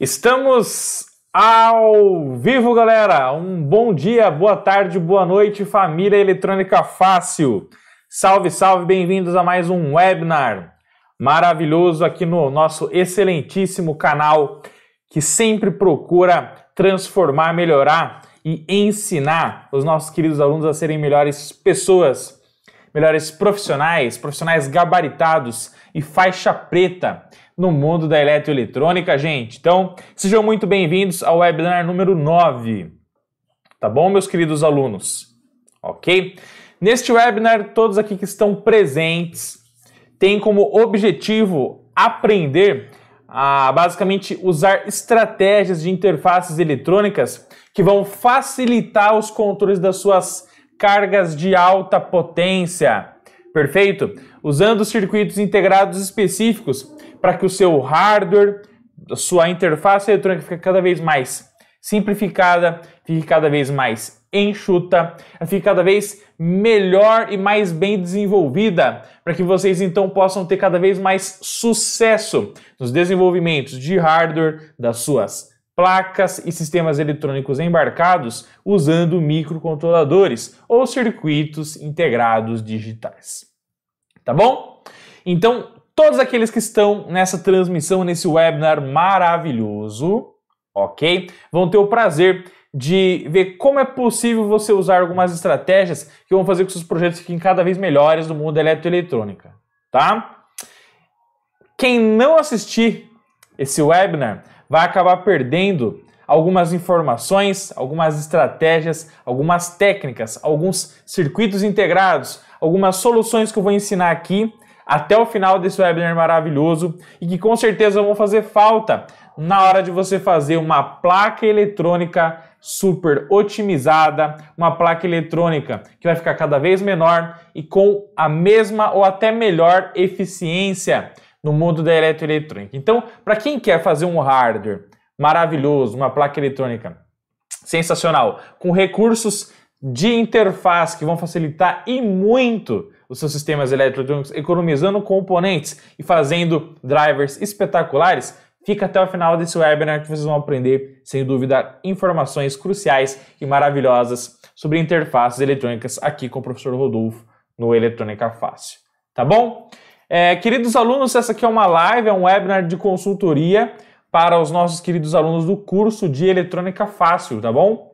Estamos ao vivo, galera! Um bom dia, boa tarde, boa noite, família Eletrônica Fácil. Salve, salve, bem-vindos a mais um webinar maravilhoso aqui no nosso excelentíssimo canal que sempre procura transformar, melhorar e ensinar os nossos queridos alunos a serem melhores pessoas, melhores profissionais, profissionais gabaritados e faixa preta no mundo da eletroeletrônica, gente. Então, sejam muito bem-vindos ao webinar número 9. Tá bom, meus queridos alunos? Ok? Neste webinar, todos aqui que estão presentes têm como objetivo aprender a basicamente usar estratégias de interfaces eletrônicas que vão facilitar os controles das suas cargas de alta potência. Perfeito? Usando circuitos integrados específicos para que o seu hardware, sua interface eletrônica fique cada vez mais simplificada, fique cada vez mais enxuta, fique cada vez melhor e mais bem desenvolvida, para que vocês então possam ter cada vez mais sucesso nos desenvolvimentos de hardware das suas placas e sistemas eletrônicos embarcados usando microcontroladores ou circuitos integrados digitais. Tá bom? Então, todos aqueles que estão nessa transmissão, nesse webinar maravilhoso, ok? Vão ter o prazer de ver como é possível você usar algumas estratégias que vão fazer com que seus projetos fiquem cada vez melhores no mundo da eletroeletrônica, tá? Quem não assistir esse webinar vai acabar perdendo algumas informações, algumas estratégias, algumas técnicas, alguns circuitos integrados, algumas soluções que eu vou ensinar aqui até o final desse webinar maravilhoso e que com certeza vão fazer falta na hora de você fazer uma placa eletrônica super otimizada, uma placa eletrônica que vai ficar cada vez menor e com a mesma ou até melhor eficiência no mundo da eletroeletrônica. Então, para quem quer fazer um hardware maravilhoso, uma placa eletrônica sensacional, com recursos de interface que vão facilitar e muito os seus sistemas eletroeletrônicos, economizando componentes e fazendo drivers espetaculares, fica até o final desse webinar que vocês vão aprender, sem dúvida, informações cruciais e maravilhosas sobre interfaces eletrônicas aqui com o professor Rodolfo no Eletrônica Fácil. Tá bom? É, queridos alunos, essa aqui é uma live, é um webinar de consultoria para os nossos queridos alunos do curso de Eletrônica Fácil, tá bom?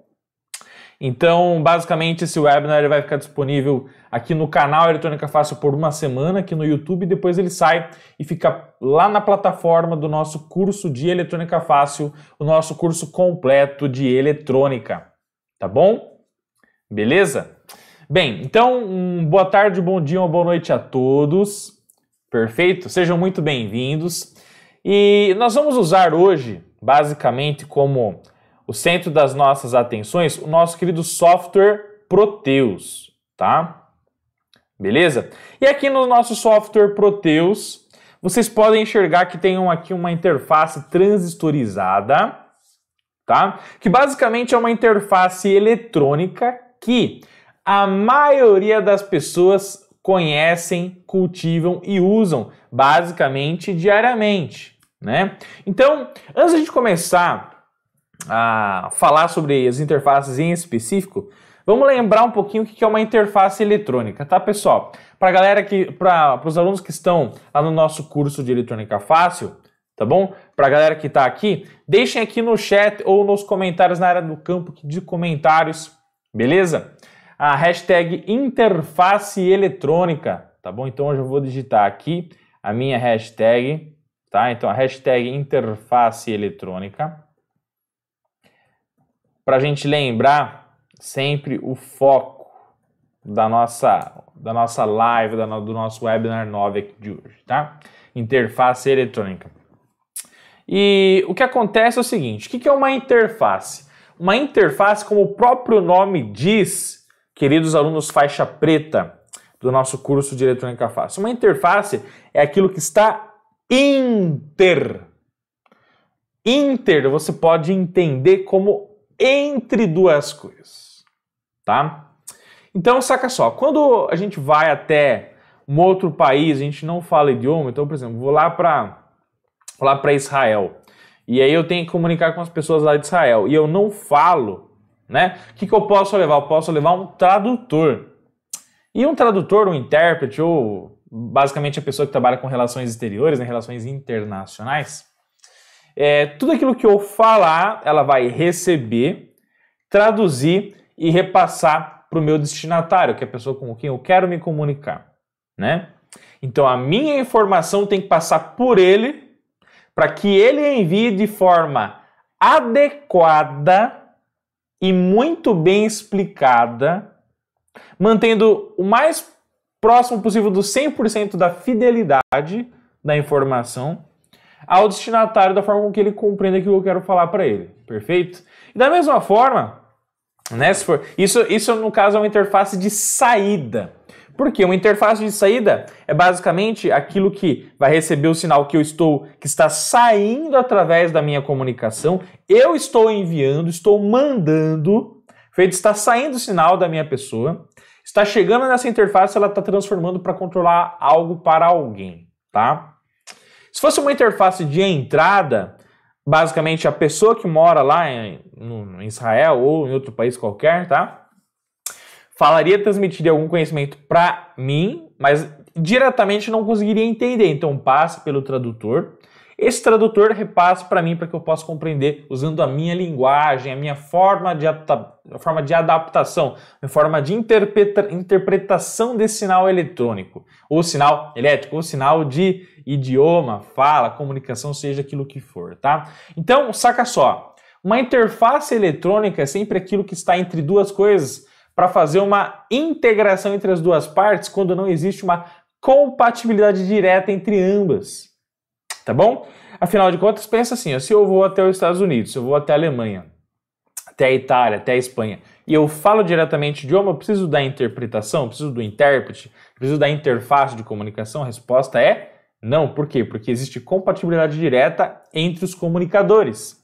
Então, basicamente, esse webinar vai ficar disponível aqui no canal Eletrônica Fácil por uma semana, aqui no YouTube, depois ele sai e fica lá na plataforma do nosso curso de Eletrônica Fácil, o nosso curso completo de eletrônica. Tá bom? Beleza? Bem, então, um boa tarde, bom dia, uma boa noite a todos. Perfeito? Sejam muito bem-vindos. E nós vamos usar hoje, basicamente, como o centro das nossas atenções, o nosso querido software Proteus, tá? Beleza? E aqui no nosso software Proteus, vocês podem enxergar que tem aqui uma interface transistorizada, tá? Que basicamente é uma interface eletrônica que a maioria das pessoas conhecem, cultivam e usam basicamente diariamente, né? Então, antes de começar a falar sobre as interfaces em específico, vamos lembrar um pouquinho o que é uma interface eletrônica, tá, pessoal? Para galera que, para os alunos que estão lá no nosso curso de eletrônica fácil, tá bom? Para galera que está aqui, deixem aqui no chat ou nos comentários na área do campo de comentários, beleza? A hashtag interface eletrônica, tá bom? Então hoje eu vou digitar aqui a minha hashtag, tá? Então a hashtag interface eletrônica para a gente lembrar sempre o foco da nossa, da nossa live, da, do nosso webinar 9 aqui de hoje, tá? Interface eletrônica. E o que acontece é o seguinte: o que é uma interface? Uma interface, como o próprio nome diz, queridos alunos faixa preta do nosso curso de eletrônica fácil, uma interface é aquilo que está inter. Inter você pode entender como entre duas coisas, tá? Então, saca só, quando a gente vai até um outro país, a gente não fala idioma, então, por exemplo, vou lá para lá para Israel. E aí eu tenho que comunicar com as pessoas lá de Israel. E eu não falo, né? O que, que eu posso levar? Eu posso levar um tradutor. E um tradutor, um intérprete, ou basicamente a pessoa que trabalha com relações exteriores, né, relações internacionais, é, tudo aquilo que eu falar, ela vai receber, traduzir e repassar para o meu destinatário, que é a pessoa com quem eu quero me comunicar, né? Então a minha informação tem que passar por ele para que ele envie de forma adequada e muito bem explicada, mantendo o mais próximo possível do 100% da fidelidade da informação ao destinatário da forma com que ele compreende aquilo que eu quero falar para ele. Perfeito? E da mesma forma, né, for, isso, isso no caso é uma interface de saída. Por quê? Uma interface de saída é basicamente aquilo que vai receber o sinal que eu estou, que está saindo através da minha comunicação, eu estou enviando, estou mandando, feito está saindo o sinal da minha pessoa, está chegando nessa interface, ela está transformando para controlar algo para alguém, tá? Se fosse uma interface de entrada, basicamente a pessoa que mora lá em, em Israel ou em outro país qualquer, tá? falaria, transmitiria algum conhecimento para mim, mas diretamente não conseguiria entender. Então passa pelo tradutor. Esse tradutor repassa para mim para que eu possa compreender usando a minha linguagem, a minha forma de, a forma de adaptação, a forma de interpreta interpretação desse sinal eletrônico, ou sinal elétrico, ou sinal de idioma, fala, comunicação, seja aquilo que for, tá? Então, saca só, uma interface eletrônica é sempre aquilo que está entre duas coisas para fazer uma integração entre as duas partes quando não existe uma compatibilidade direta entre ambas. Tá bom? Afinal de contas, pensa assim: ó, se eu vou até os Estados Unidos, se eu vou até a Alemanha, até a Itália, até a Espanha, e eu falo diretamente idioma, eu preciso da interpretação, preciso do intérprete, preciso da interface de comunicação? A resposta é não. Por quê? Porque existe compatibilidade direta entre os comunicadores.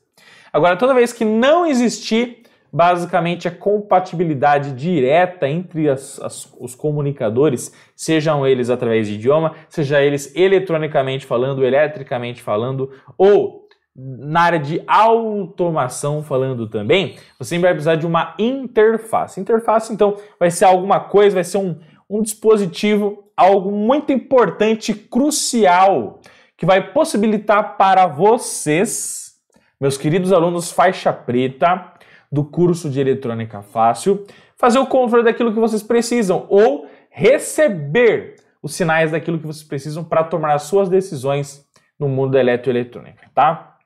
Agora, toda vez que não existir basicamente a compatibilidade direta entre as, as, os comunicadores, sejam eles através de idioma, seja eles eletronicamente falando, eletricamente falando, ou na área de automação falando também, você vai precisar de uma interface. Interface, então, vai ser alguma coisa, vai ser um, um dispositivo, algo muito importante, crucial, que vai possibilitar para vocês, meus queridos alunos faixa preta, do curso de eletrônica fácil, fazer o controle daquilo que vocês precisam ou receber os sinais daquilo que vocês precisam para tomar as suas decisões no mundo da eletroeletrônica, tá?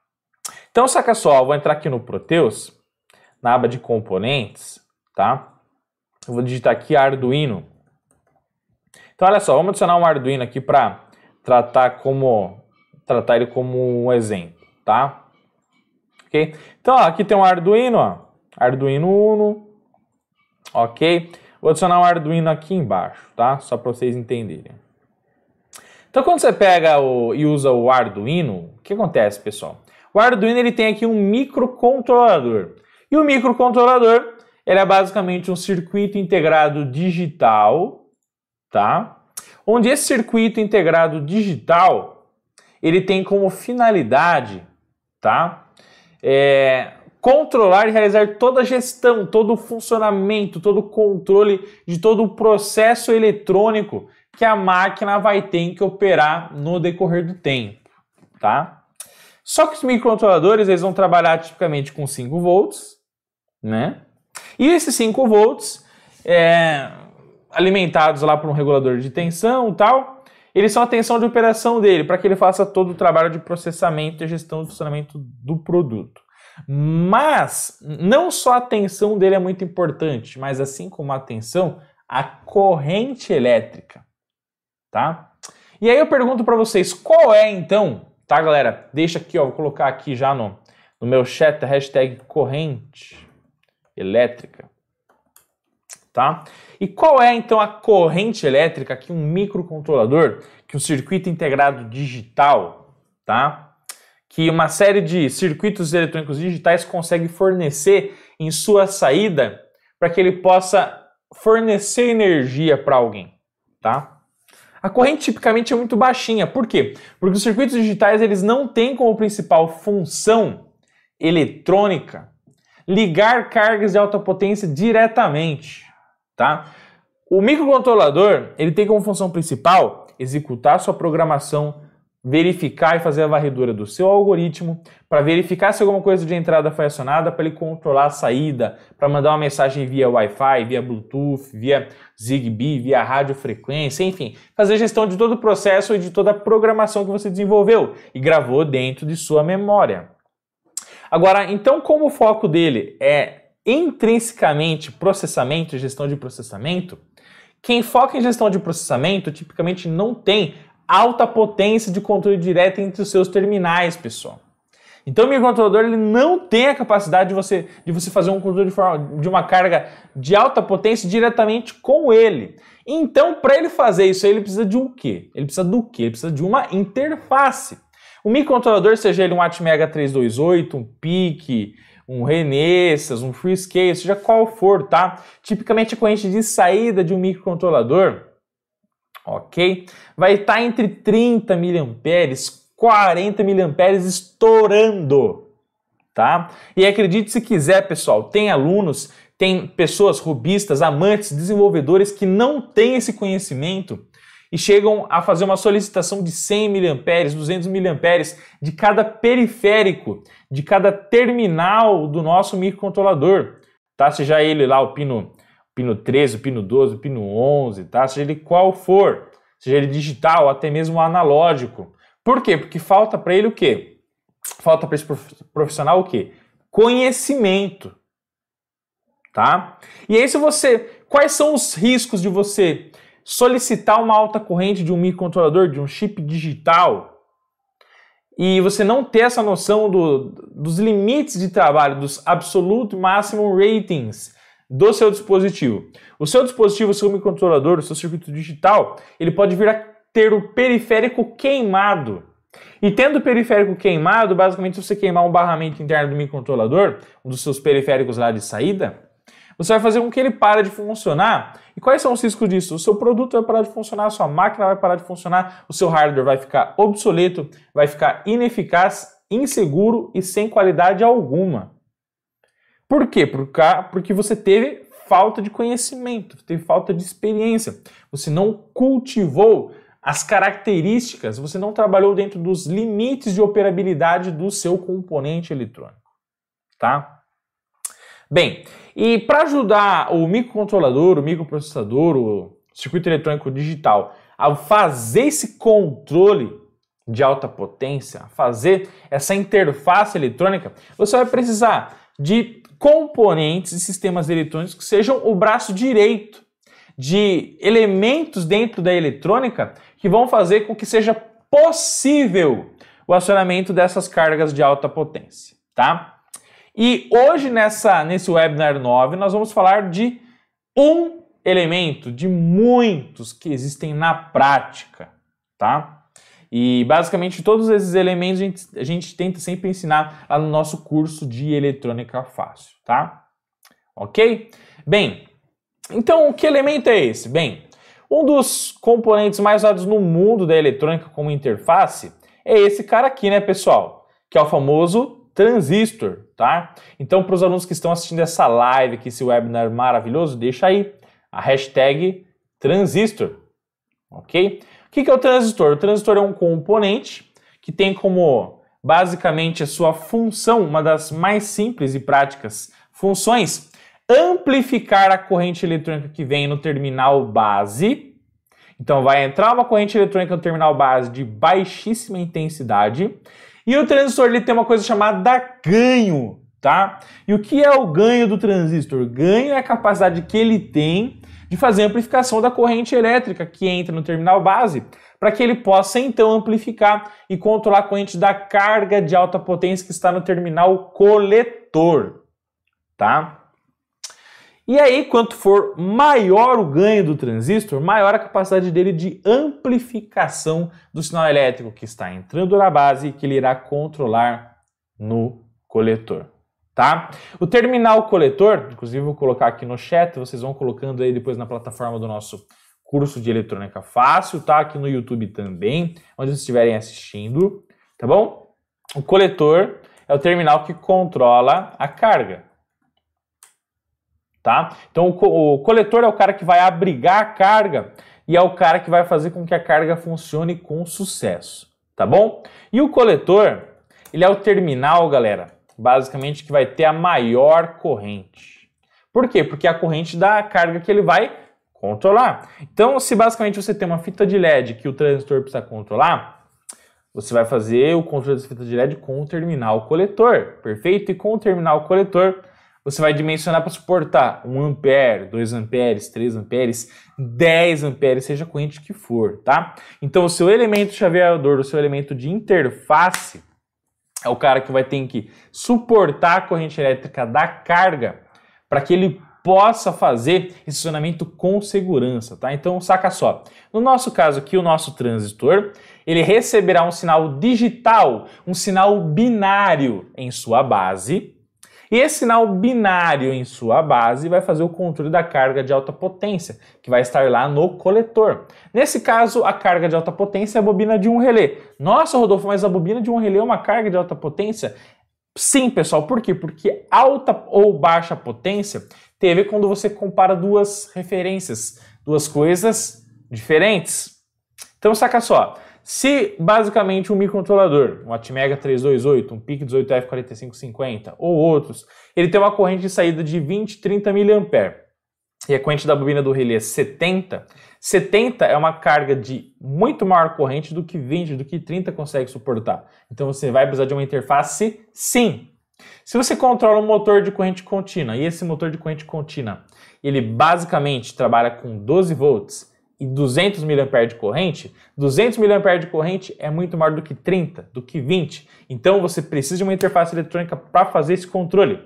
Então, saca só, eu vou entrar aqui no Proteus, na aba de componentes, tá? Eu vou digitar aqui Arduino. Então, olha só, vamos adicionar um Arduino aqui para tratar como tratar ele como um exemplo, tá? Ok? Então, ó, aqui tem um Arduino, ó. Arduino Uno, ok? Vou adicionar um Arduino aqui embaixo, tá? Só para vocês entenderem. Então, quando você pega o, e usa o Arduino, o que acontece, pessoal? O Arduino ele tem aqui um microcontrolador. E o microcontrolador ele é basicamente um circuito integrado digital, tá? Onde esse circuito integrado digital ele tem como finalidade, tá? É, controlar e realizar toda a gestão, todo o funcionamento, todo o controle de todo o processo eletrônico que a máquina vai ter que operar no decorrer do tempo, tá? Só que os microcontroladores eles vão trabalhar tipicamente com 5 volts, né? E esses 5 volts, é, alimentados lá por um regulador de tensão e tal, eles são a tensão de operação dele, para que ele faça todo o trabalho de processamento e gestão do funcionamento do produto. Mas não só a tensão dele é muito importante, mas assim como a tensão, a corrente elétrica, tá? E aí eu pergunto para vocês, qual é então, tá galera? Deixa aqui, ó, vou colocar aqui já no, no meu chat a hashtag corrente elétrica, tá? E qual é então a corrente elétrica que um microcontrolador, que um circuito integrado digital, tá? Que uma série de circuitos eletrônicos digitais consegue fornecer em sua saída para que ele possa fornecer energia para alguém, tá? A corrente tipicamente é muito baixinha. Por quê? Porque os circuitos digitais eles não têm como principal função eletrônica ligar cargas de alta potência diretamente, tá? O microcontrolador, ele tem como função principal executar sua programação, verificar e fazer a varredura do seu algoritmo, para verificar se alguma coisa de entrada foi acionada, para ele controlar a saída, para mandar uma mensagem via Wi-Fi, via Bluetooth, via Zigbee, via radiofrequência, enfim, fazer gestão de todo o processo e de toda a programação que você desenvolveu e gravou dentro de sua memória. Agora, então, como o foco dele é intrinsecamente processamento gestão de processamento, quem foca em gestão de processamento tipicamente não tem alta potência de controle direto entre os seus terminais, pessoal. Então o microcontrolador ele não tem a capacidade de você, de você fazer um controle de, forma, de uma carga de alta potência diretamente com ele. Então, para ele fazer isso, ele precisa de um quê? Ele precisa do quê? Ele precisa de uma interface. O microcontrolador, seja ele um Atmega 328, um PIC, um Renesas, um FreeScale, seja qual for, tá? Tipicamente a corrente de saída de um microcontrolador, ok? Vai estar entre 30 mA, 40 mA estourando, tá? E acredite se quiser, pessoal, tem alunos, tem pessoas rubistas, amantes, desenvolvedores que não têm esse conhecimento e chegam a fazer uma solicitação de 100 mA, 200 mA de cada periférico, de cada terminal do nosso microcontrolador, tá? Seja ele lá o pino, pino 13, o pino 12, o pino 11, tá? Seja ele qual for, seja ele digital ou até mesmo analógico. Por quê? Porque falta para ele o quê? Falta para esse profissional o quê? Conhecimento, tá? E aí se você, quais são os riscos de você solicitar uma alta corrente de um microcontrolador, de um chip digital, e você não ter essa noção do, dos limites de trabalho, dos absolute maximum ratings do seu dispositivo. O seu dispositivo, o seu microcontrolador, o seu circuito digital, ele pode vir a ter o periférico queimado. E tendo o periférico queimado, basicamente se você queimar um barramento interno do microcontrolador, um dos seus periféricos lá de saída, você vai fazer com que ele pare de funcionar. E quais são os riscos disso? O seu produto vai parar de funcionar, a sua máquina vai parar de funcionar, o seu hardware vai ficar obsoleto, vai ficar ineficaz, inseguro e sem qualidade alguma. Por quê? Porque você teve falta de conhecimento, teve falta de experiência, você não cultivou as características, você não trabalhou dentro dos limites de operabilidade do seu componente eletrônico, tá? Bem, e para ajudar o microcontrolador, o microprocessador, o circuito eletrônico digital a fazer esse controle de alta potência, a fazer essa interface eletrônica, você vai precisar de componentes e sistemas eletrônicos que sejam o braço direito de elementos dentro da eletrônica que vão fazer com que seja possível o acionamento dessas cargas de alta potência, tá? E hoje, nessa, nesse webinar 9, nós vamos falar de um elemento de muitos que existem na prática, tá? E basicamente todos esses elementos a gente, a gente tenta sempre ensinar lá no nosso curso de eletrônica fácil, tá? Ok? Bem, então que elemento é esse? Bem, um dos componentes mais usados no mundo da eletrônica como interface é esse cara aqui, né, pessoal? Que é o famoso transistor, tá? Então, para os alunos que estão assistindo essa live, aqui, esse webinar maravilhoso, deixa aí a hashtag transistor, ok? O que é o transistor? O transistor é um componente que tem como basicamente a sua função, uma das mais simples e práticas funções, amplificar a corrente eletrônica que vem no terminal base. Então vai entrar uma corrente eletrônica no terminal base de baixíssima intensidade e o transistor ele tem uma coisa chamada ganho, tá? E o que é o ganho do transistor? Ganho é a capacidade que ele tem de fazer amplificação da corrente elétrica que entra no terminal base, para que ele possa então amplificar e controlar a corrente da carga de alta potência que está no terminal coletor, tá? E aí, quanto for maior o ganho do transistor, maior a capacidade dele de amplificação do sinal elétrico que está entrando na base e que ele irá controlar no coletor. Tá? O terminal coletor, inclusive vou colocar aqui no chat, vocês vão colocando aí depois na plataforma do nosso curso de eletrônica fácil, tá? Aqui no YouTube também, onde vocês estiverem assistindo, tá bom? O coletor é o terminal que controla a carga. Tá? Então o, o coletor é o cara que vai abrigar a carga e é o cara que vai fazer com que a carga funcione com sucesso, tá bom? E o coletor, ele é o terminal, galera, basicamente que vai ter a maior corrente. Por quê? Porque é a corrente da carga que ele vai controlar. Então, se basicamente você tem uma fita de LED que o transistor precisa controlar, você vai fazer o controle dessa fita de LED com o terminal coletor, perfeito? E com o terminal coletor, você vai dimensionar para suportar 1 ampere, 2 amperes, 3 amperes, 10 amperes, seja a corrente que for, tá? Então, o seu elemento chaveador, o seu elemento de interface, é o cara que vai ter que suportar a corrente elétrica da carga para que ele possa fazer esse acionamento com segurança, tá? Então, saca só. No nosso caso aqui, o nosso transistor, ele receberá um sinal digital, um sinal binário em sua base, e esse sinal binário em sua base vai fazer o controle da carga de alta potência, que vai estar lá no coletor. Nesse caso, a carga de alta potência é a bobina de um relé. Nossa, Rodolfo, mas a bobina de um relé é uma carga de alta potência? Sim, pessoal, por quê? Porque alta ou baixa potência tem a ver quando você compara duas referências, duas coisas diferentes. Então, saca só. Se basicamente um microcontrolador, um Atmega 328, um PIC 18F4550 ou outros, ele tem uma corrente de saída de 20, 30 mA e a corrente da bobina do relé é 70, 70 é uma carga de muito maior corrente do que 20, do que 30 consegue suportar. Então você vai precisar de uma interface sim. Se você controla um motor de corrente contínua e esse motor de corrente contínua, ele basicamente trabalha com 12 volts, e 200 mA de corrente, 200 mA de corrente é muito maior do que 30, do que 20. Então você precisa de uma interface eletrônica para fazer esse controle,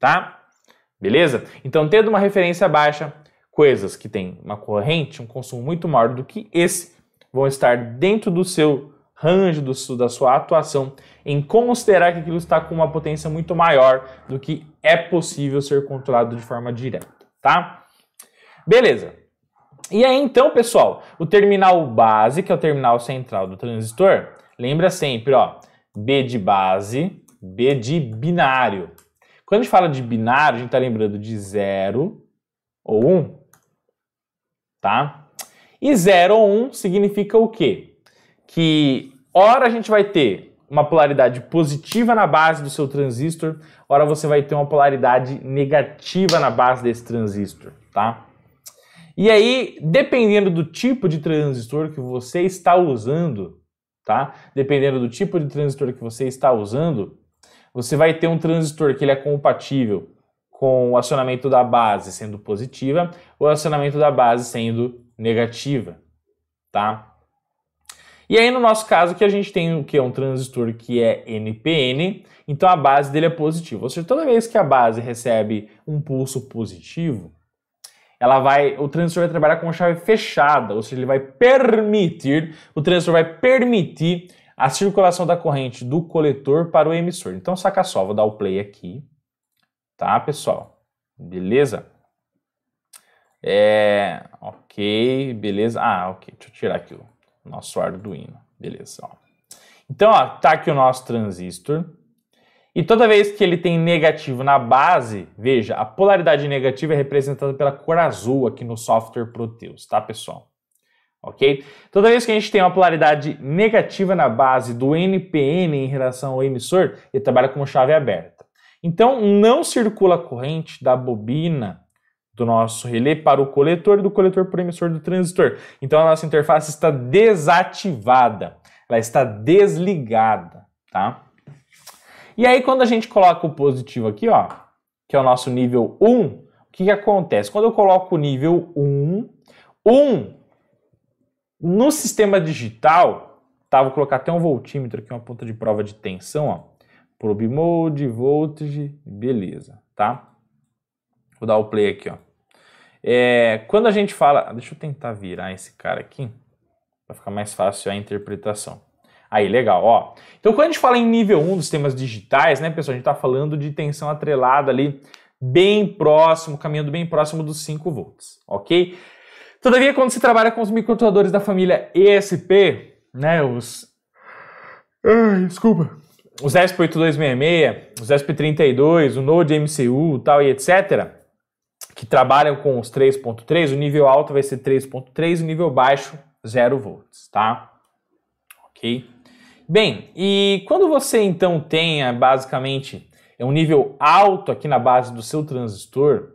tá? Beleza? Então, tendo uma referência baixa, coisas que têm uma corrente, um consumo muito maior do que esse, vão estar dentro do seu range, do, da sua atuação, em considerar que aquilo está com uma potência muito maior do que é possível ser controlado de forma direta, tá? Beleza. E aí então, pessoal, o terminal base, que é o terminal central do transistor, lembra sempre, ó, B de base, B de binário. Quando a gente fala de binário, a gente está lembrando de 0 ou 1, um, tá? E 0 ou 1 um significa o quê? Que ora a gente vai ter uma polaridade positiva na base do seu transistor, ora você vai ter uma polaridade negativa na base desse transistor, tá? E aí, dependendo do tipo de transistor que você está usando, tá? Dependendo do tipo de transistor que você está usando, você vai ter um transistor que ele é compatível com o acionamento da base sendo positiva ou o acionamento da base sendo negativa, tá? E aí no nosso caso que a gente tem o que é um transistor que é NPN, então a base dele é positiva. Ou seja, toda vez que a base recebe um pulso positivo, ela vai, o transistor vai trabalhar com chave fechada, ou seja, ele vai permitir, o transistor vai permitir a circulação da corrente do coletor para o emissor. Então, saca só, vou dar o play aqui, tá, pessoal? Beleza? É, ok, beleza. Ah, ok, deixa eu tirar aqui o nosso Arduino, beleza, ó. Então, ó, tá aqui o nosso transistor. E toda vez que ele tem negativo na base, veja, a polaridade negativa é representada pela cor azul aqui no software Proteus, tá, pessoal? Ok? Toda vez que a gente tem uma polaridade negativa na base do NPN em relação ao emissor, ele trabalha com chave aberta. Então, não circula a corrente da bobina do nosso relé para o coletor e do coletor para o emissor do transistor. Então, a nossa interface está desativada, ela está desligada, tá? E aí, quando a gente coloca o positivo aqui, ó, que é o nosso nível 1, o que, que acontece? Quando eu coloco o nível 1, 1 no sistema digital, tá? Vou colocar até um voltímetro aqui, uma ponta de prova de tensão, ó. Probe mode, voltage, beleza, tá? Vou dar o play aqui, ó. É, quando a gente fala, deixa eu tentar virar esse cara aqui, para ficar mais fácil a interpretação. Aí, legal, ó. Então, quando a gente fala em nível 1 dos sistemas digitais, né, pessoal, a gente está falando de tensão atrelada ali, bem próximo, caminhando bem próximo dos 5 volts, ok? Todavia, quando se trabalha com os microcontroladores da família ESP, né, os... Ai, desculpa. Os ESP8266, os ESP32, o Node MCU tal e etc., que trabalham com os 3.3, o nível alto vai ser 3.3 e o nível baixo 0 volts, tá? Ok? Bem, e quando você então tenha basicamente um nível alto aqui na base do seu transistor,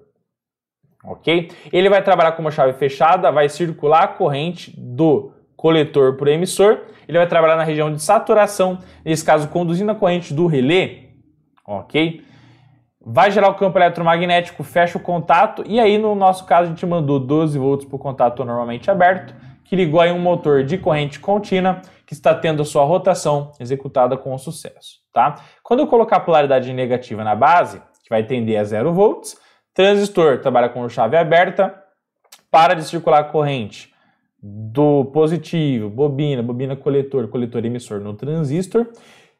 ok? Ele vai trabalhar com uma chave fechada, vai circular a corrente do coletor para o emissor, ele vai trabalhar na região de saturação, nesse caso conduzindo a corrente do relé, ok? Vai gerar o campo eletromagnético, fecha o contato, e aí no nosso caso a gente mandou 12 volts para o contato normalmente aberto, que ligou aí um motor de corrente contínua que está tendo sua rotação executada com sucesso, tá? Quando eu colocar a polaridade negativa na base, que vai tender a 0 volts, transistor trabalha com chave aberta, para de circular a corrente do positivo, bobina, bobina coletor, coletor emissor no transistor.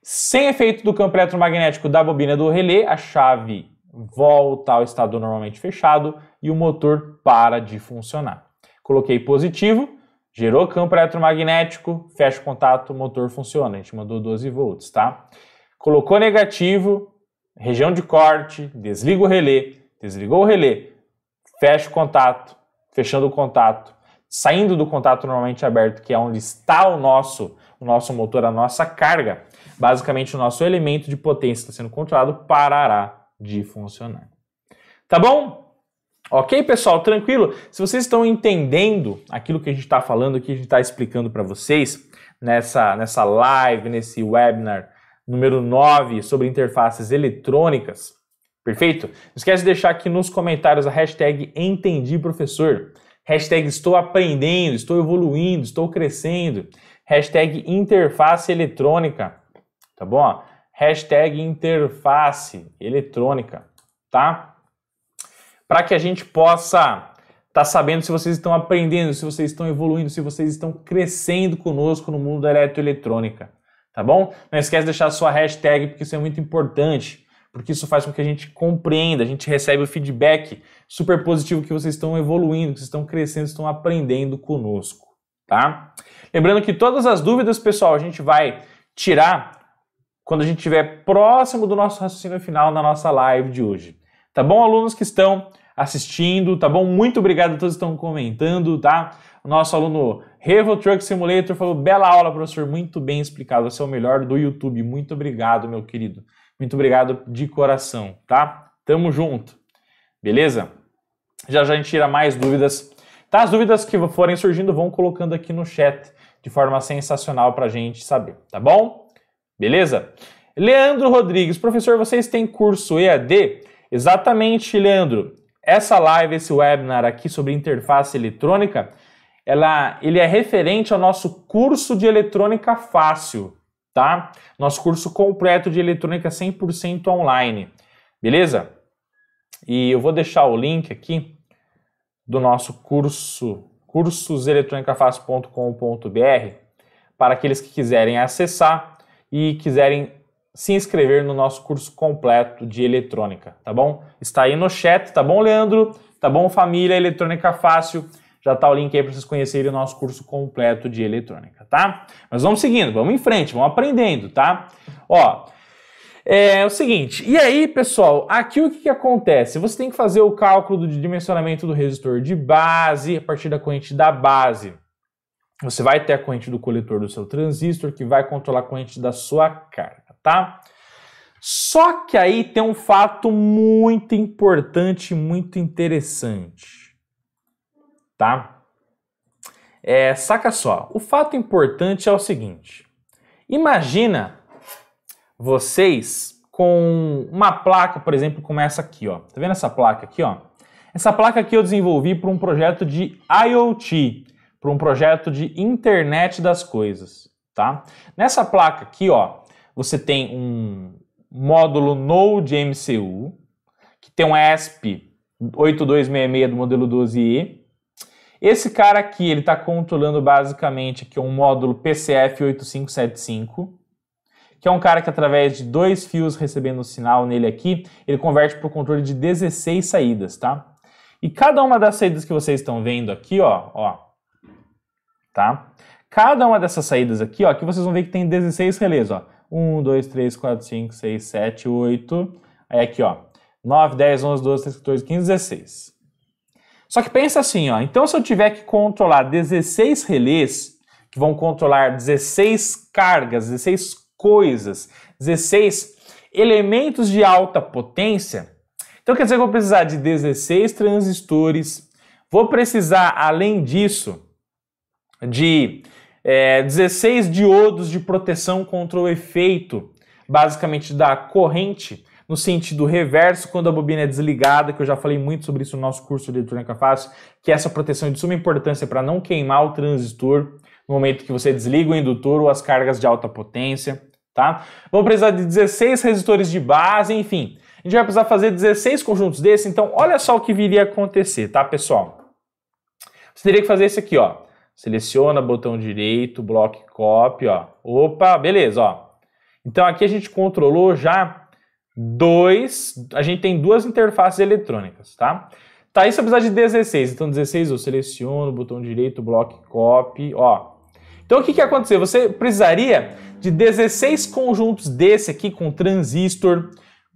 Sem efeito do campo eletromagnético da bobina do relé, a chave volta ao estado normalmente fechado e o motor para de funcionar. Coloquei positivo, Gerou campo eletromagnético, fecha o contato, motor funciona. A gente mandou 12 volts, tá? Colocou negativo, região de corte, desliga o relé, desligou o relé, fecha o contato, fechando o contato, saindo do contato normalmente aberto, que é onde está o nosso, o nosso motor, a nossa carga, basicamente o nosso elemento de potência está sendo controlado, parará de funcionar. Tá bom? Ok, pessoal, tranquilo? Se vocês estão entendendo aquilo que a gente está falando, que a gente está explicando para vocês nessa, nessa live, nesse webinar número 9 sobre interfaces eletrônicas, perfeito? Não esquece de deixar aqui nos comentários a hashtag Entendi Professor, hashtag Estou Aprendendo, Estou Evoluindo, Estou Crescendo, hashtag Interface Eletrônica, tá bom? Hashtag Interface Eletrônica, tá? Para que a gente possa estar tá sabendo se vocês estão aprendendo, se vocês estão evoluindo, se vocês estão crescendo conosco no mundo da eletroeletrônica, tá bom? Não esquece de deixar a sua hashtag, porque isso é muito importante, porque isso faz com que a gente compreenda, a gente recebe o feedback super positivo que vocês estão evoluindo, que vocês estão crescendo, estão aprendendo conosco, tá? Lembrando que todas as dúvidas, pessoal, a gente vai tirar quando a gente estiver próximo do nosso raciocínio final na nossa live de hoje. Tá bom, alunos que estão assistindo, tá bom? Muito obrigado a todos que estão comentando, tá? Nosso aluno Revo Truck Simulator falou: bela aula, professor, muito bem explicado. Você é o melhor do YouTube. Muito obrigado, meu querido. Muito obrigado de coração, tá? Tamo junto. Beleza? Já já a gente tira mais dúvidas. Tá? As dúvidas que forem surgindo, vão colocando aqui no chat de forma sensacional pra gente saber, tá bom? Beleza? Leandro Rodrigues, professor, vocês têm curso EAD? Exatamente, Leandro essa live, esse webinar aqui sobre interface eletrônica, ela, ele é referente ao nosso curso de eletrônica fácil, tá? Nosso curso completo de eletrônica 100% online, beleza? E eu vou deixar o link aqui do nosso curso, cursoseletronicafácil.com.br, para aqueles que quiserem acessar e quiserem se inscrever no nosso curso completo de eletrônica, tá bom? Está aí no chat, tá bom, Leandro? Tá bom, família Eletrônica Fácil? Já tá o link aí para vocês conhecerem o nosso curso completo de eletrônica, tá? Mas vamos seguindo, vamos em frente, vamos aprendendo, tá? Ó, é o seguinte, e aí, pessoal, aqui o que, que acontece? Você tem que fazer o cálculo do dimensionamento do resistor de base a partir da corrente da base. Você vai ter a corrente do coletor do seu transistor que vai controlar a corrente da sua carga tá? Só que aí tem um fato muito importante, muito interessante, tá? É, saca só, o fato importante é o seguinte: imagina vocês com uma placa, por exemplo, como essa aqui, ó. Tá vendo essa placa aqui, ó? Essa placa aqui eu desenvolvi para um projeto de IoT, para um projeto de internet das coisas, tá? Nessa placa aqui, ó, você tem um módulo Node MCU, que tem um ESP8266 do modelo 12E. Esse cara aqui, ele está controlando basicamente aqui um módulo PCF8575, que é um cara que através de dois fios recebendo sinal nele aqui, ele converte para o controle de 16 saídas, tá? E cada uma das saídas que vocês estão vendo aqui, ó, ó, tá? Cada uma dessas saídas aqui, ó, aqui vocês vão ver que tem 16 relés, ó. 1, 2, 3, 4, 5, 6, 7, 8. Aí aqui, ó. 9, 10, 11, 12, 13, 14, 15, 16. Só que pensa assim, ó. Então, se eu tiver que controlar 16 relés, que vão controlar 16 cargas, 16 coisas, 16 elementos de alta potência, então quer dizer que eu vou precisar de 16 transistores, vou precisar, além disso, de é, 16 diodos de proteção contra o efeito, basicamente da corrente, no sentido reverso, quando a bobina é desligada, que eu já falei muito sobre isso no nosso curso de eletrônica fácil, que essa proteção é de suma importância para não queimar o transistor no momento que você desliga o indutor ou as cargas de alta potência, tá? Vamos precisar de 16 resistores de base, enfim. A gente vai precisar fazer 16 conjuntos desse, então olha só o que viria a acontecer, tá, pessoal? Você teria que fazer esse aqui, ó. Seleciona botão direito, bloco copy, ó. Opa, beleza, ó. Então aqui a gente controlou já dois, a gente tem duas interfaces eletrônicas, tá? Tá, isso precisar de 16, então 16 eu seleciono, botão direito, bloco copy, ó. Então o que que ia acontecer? Você precisaria de 16 conjuntos desse aqui com transistor,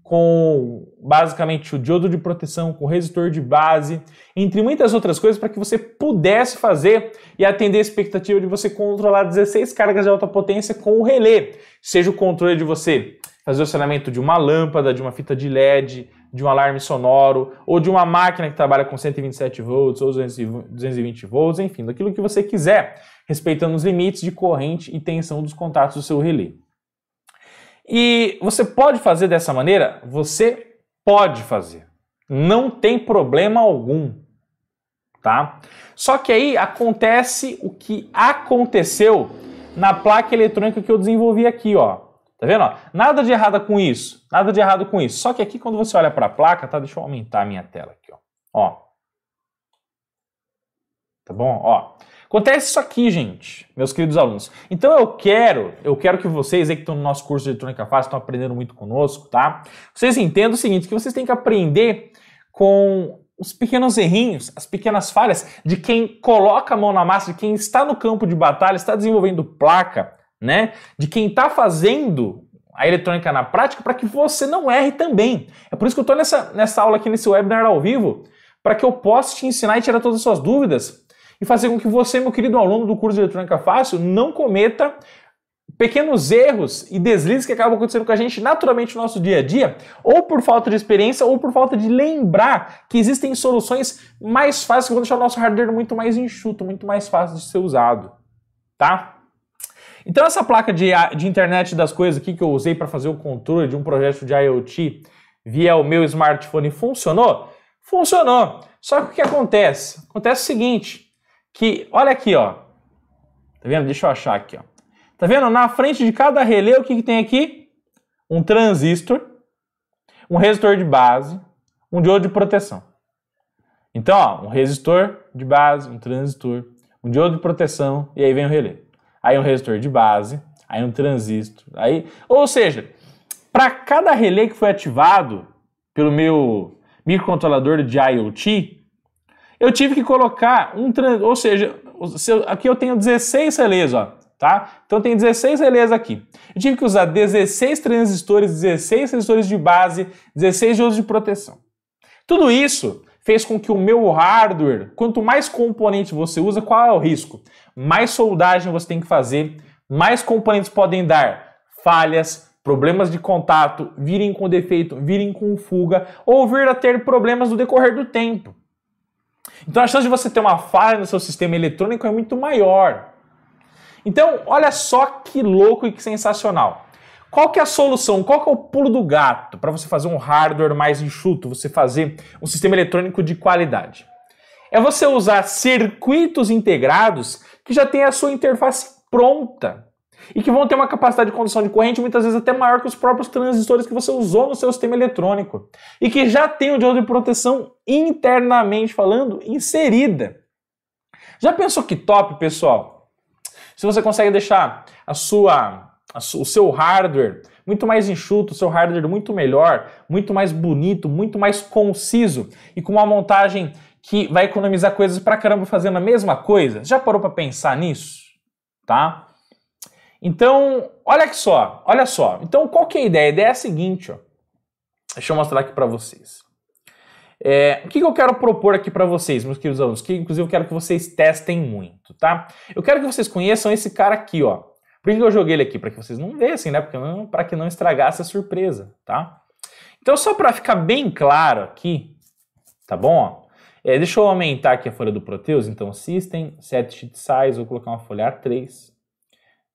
com basicamente o diodo de proteção, com resistor de base, entre muitas outras coisas, para que você pudesse fazer e atender a expectativa de você controlar 16 cargas de alta potência com o relé. Seja o controle de você fazer o acionamento de uma lâmpada, de uma fita de LED, de um alarme sonoro, ou de uma máquina que trabalha com 127 volts ou 220 volts, enfim, daquilo que você quiser, respeitando os limites de corrente e tensão dos contatos do seu relé. E você pode fazer dessa maneira? Você pode fazer. Não tem problema algum. Tá? Só que aí acontece o que aconteceu na placa eletrônica que eu desenvolvi aqui, ó. Tá vendo? Nada de errado com isso. Nada de errado com isso. Só que aqui quando você olha para a placa, tá? Deixa eu aumentar a minha tela aqui, ó. ó. Tá bom? Ó. Acontece isso aqui, gente, meus queridos alunos. Então eu quero, eu quero que vocês aí que estão no nosso curso de eletrônica fácil, estão aprendendo muito conosco, tá? Vocês entendam o seguinte, que vocês têm que aprender com os pequenos errinhos, as pequenas falhas de quem coloca a mão na massa, de quem está no campo de batalha, está desenvolvendo placa, né? De quem está fazendo a eletrônica na prática para que você não erre também. É por isso que eu estou nessa, nessa aula aqui, nesse webinar ao vivo, para que eu possa te ensinar e tirar todas as suas dúvidas e fazer com que você, meu querido aluno do curso de eletrônica fácil, não cometa pequenos erros e deslizes que acabam acontecendo com a gente naturalmente no nosso dia a dia, ou por falta de experiência, ou por falta de lembrar que existem soluções mais fáceis que vão deixar o nosso hardware muito mais enxuto, muito mais fácil de ser usado, tá? Então essa placa de, de internet das coisas aqui que eu usei para fazer o controle de um projeto de IoT via o meu smartphone funcionou? Funcionou. Só que o que acontece? Acontece o seguinte, que, olha aqui, ó. Tá vendo? Deixa eu achar aqui, ó. Tá vendo? Na frente de cada relé, o que, que tem aqui? Um transistor, um resistor de base, um diodo de proteção. Então, ó, um resistor de base, um transistor, um diodo de proteção, e aí vem o relé. Aí um resistor de base, aí um transistor, aí, ou seja, para cada relé que foi ativado pelo meu microcontrolador de IoT, eu tive que colocar um, ou seja, aqui eu tenho 16 relés, ó, tá? Então tem 16 relés aqui. Eu tive que usar 16 transistores, 16 resistores de base, 16 diodos de proteção. Tudo isso fez com que o meu hardware, quanto mais componente você usa, qual é o risco? Mais soldagem você tem que fazer, mais componentes podem dar falhas, problemas de contato, virem com defeito, virem com fuga ou vir a ter problemas no decorrer do tempo. Então a chance de você ter uma falha no seu sistema eletrônico é muito maior. Então, olha só que louco e que sensacional. Qual que é a solução? Qual que é o pulo do gato para você fazer um hardware mais enxuto, você fazer um sistema eletrônico de qualidade? É você usar circuitos integrados que já tem a sua interface pronta e que vão ter uma capacidade de condução de corrente muitas vezes até maior que os próprios transistores que você usou no seu sistema eletrônico e que já tem o diodo de proteção internamente falando inserida. Já pensou que top, pessoal? Se você consegue deixar a sua, a su, o seu hardware muito mais enxuto, o seu hardware muito melhor, muito mais bonito, muito mais conciso e com uma montagem que vai economizar coisas pra caramba fazendo a mesma coisa? Já parou para pensar nisso? Tá? Então, olha aqui só, olha só. Então, qual que é a ideia? A ideia é a seguinte, ó. Deixa eu mostrar aqui para vocês. É, o que, que eu quero propor aqui para vocês, meus queridos alunos? Que inclusive eu quero que vocês testem muito, tá? Eu quero que vocês conheçam esse cara aqui, ó. Por que eu joguei ele aqui? Para que vocês não vejam, né? Para que não estragasse a surpresa, tá? Então, só para ficar bem claro aqui, tá bom? É, deixa eu aumentar aqui a folha do Proteus. Então, System, Set Sheet Size, vou colocar uma folha A3.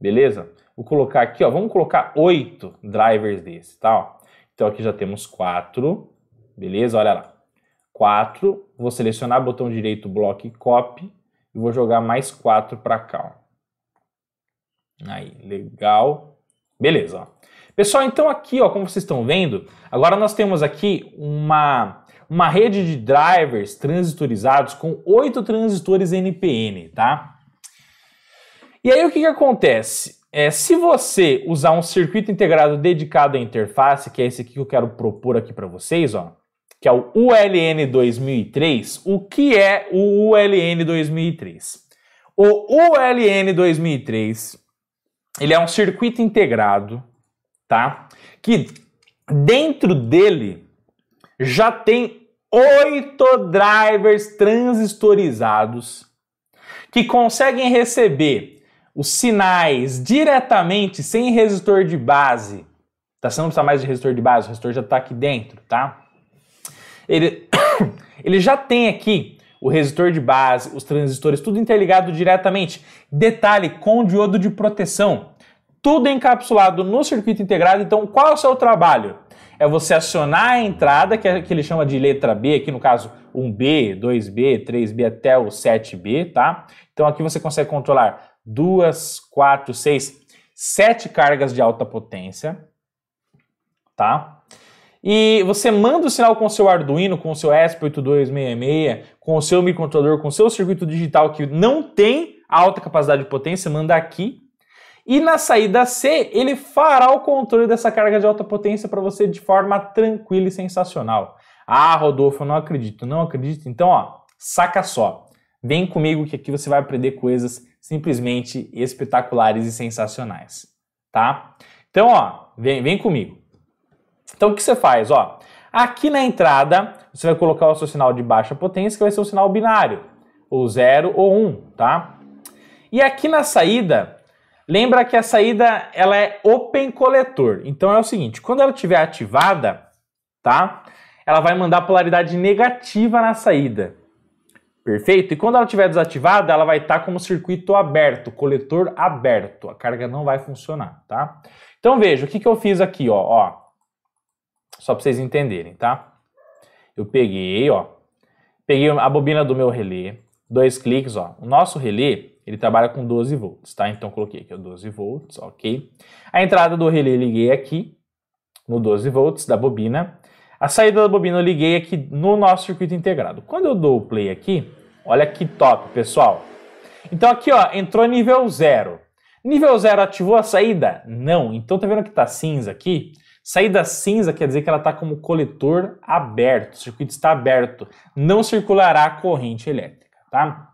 Beleza? Vou colocar aqui, ó, vamos colocar oito drivers desse, tá? Ó. Então, aqui já temos quatro. Beleza? Olha lá. Quatro. Vou selecionar botão direito, bloco Copy. E vou jogar mais quatro para cá, ó. Aí, legal. Beleza, ó. Pessoal, então aqui, ó, como vocês estão vendo, agora nós temos aqui uma, uma rede de drivers transistorizados com oito transistores NPN, tá? E aí o que, que acontece? É, se você usar um circuito integrado dedicado à interface, que é esse aqui que eu quero propor aqui para vocês, ó, que é o ULN 2003, o que é o ULN 2003? O ULN 2003 ele é um circuito integrado, tá? Que dentro dele já tem oito drivers transistorizados que conseguem receber os sinais diretamente sem resistor de base. Tá? Você não precisa mais de resistor de base, o resistor já está aqui dentro, tá? Ele, ele já tem aqui o resistor de base, os transistores, tudo interligado diretamente. Detalhe, com diodo de proteção. Tudo encapsulado no circuito integrado. Então, qual é o seu trabalho? É você acionar a entrada, que, é, que ele chama de letra B, aqui no caso 1B, 2B, 3B até o 7B, tá? Então aqui você consegue controlar duas, quatro, seis, sete cargas de alta potência, tá? E você manda o sinal com o seu Arduino, com o seu ESP8266, com o seu microcontrolador, com o seu circuito digital que não tem alta capacidade de potência, manda aqui. E na saída C, ele fará o controle dessa carga de alta potência para você de forma tranquila e sensacional. Ah, Rodolfo, não acredito. Não acredito? Então, ó, saca só. Vem comigo que aqui você vai aprender coisas simplesmente espetaculares e sensacionais, tá? Então, ó, vem, vem comigo. Então o que você faz? Ó, aqui na entrada você vai colocar o seu sinal de baixa potência, que vai ser o sinal binário, ou 0 ou 1, um, tá? E aqui na saída, lembra que a saída ela é open coletor. Então é o seguinte, quando ela estiver ativada, tá? Ela vai mandar polaridade negativa na saída. Perfeito? E quando ela estiver desativada, ela vai estar como circuito aberto, coletor aberto. A carga não vai funcionar, tá? Então veja, o que, que eu fiz aqui, ó, ó. Só para vocês entenderem, tá? Eu peguei, ó, peguei a bobina do meu relé, dois cliques, ó. O nosso relé, ele trabalha com 12 volts, tá? Então coloquei aqui, ó, 12 volts, ok. A entrada do relé liguei aqui, no 12 volts da bobina. A saída da bobina eu liguei aqui no nosso circuito integrado. Quando eu dou o play aqui, olha que top, pessoal. Então aqui, ó, entrou nível 0. Nível 0 ativou a saída? Não. Então tá vendo que tá cinza aqui? Saída cinza quer dizer que ela está como coletor aberto, o circuito está aberto, não circulará corrente elétrica, tá?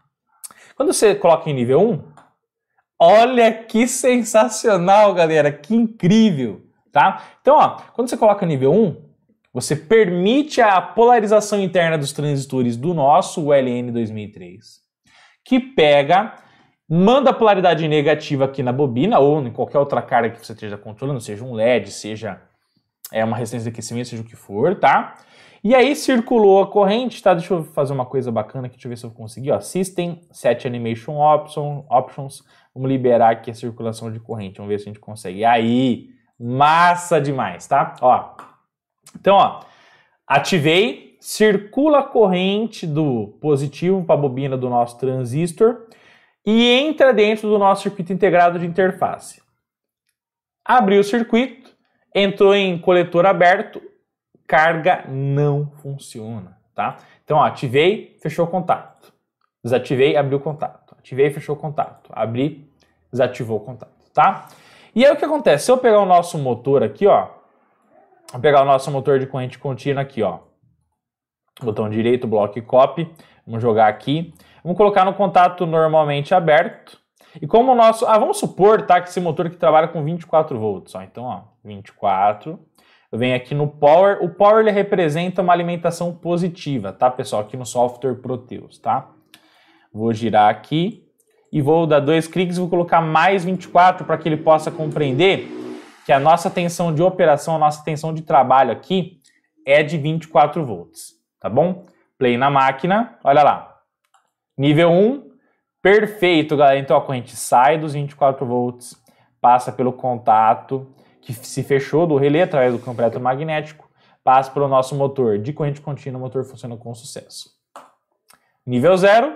Quando você coloca em nível 1, olha que sensacional, galera, que incrível, tá? Então, ó, quando você coloca nível 1, você permite a polarização interna dos transistores do nosso ULN 2003, que pega, manda a polaridade negativa aqui na bobina ou em qualquer outra carga que você esteja controlando, seja um LED, seja é uma resistência de aquecimento, seja o que for, tá? E aí circulou a corrente, tá? Deixa eu fazer uma coisa bacana aqui, deixa eu ver se eu consegui, ó. System, Set Animation option, Options, vamos liberar aqui a circulação de corrente, vamos ver se a gente consegue. Aí, massa demais, tá? Ó, então, ó, ativei, circula a corrente do positivo para a bobina do nosso transistor e entra dentro do nosso circuito integrado de interface. Abriu o circuito, entrou em coletor aberto, carga não funciona, tá? Então, ó, ativei, fechou o contato. Desativei, abriu o contato. Ativei, fechou o contato. Abri, desativou o contato, tá? E aí o que acontece? Se eu pegar o nosso motor aqui, ó, vou pegar o nosso motor de corrente contínua aqui, ó, botão direito, bloco copy, Vamos jogar aqui. Vamos colocar no contato normalmente aberto. E como o nosso... Ah, vamos supor, tá, que esse motor aqui trabalha com 24 volts. Ó. Então, ó, 24. Eu venho aqui no Power. O Power, ele representa uma alimentação positiva, tá, pessoal? Aqui no software Proteus, tá? Vou girar aqui e vou dar dois cliques e vou colocar mais 24 para que ele possa compreender que a nossa tensão de operação, a nossa tensão de trabalho aqui é de 24 volts, tá bom? Play na máquina, olha lá. Nível 1, perfeito, galera. Então a corrente sai dos 24 volts, passa pelo contato que se fechou do relé através do campo eletromagnético, passa pelo nosso motor de corrente contínua, o motor funciona com sucesso. Nível 0,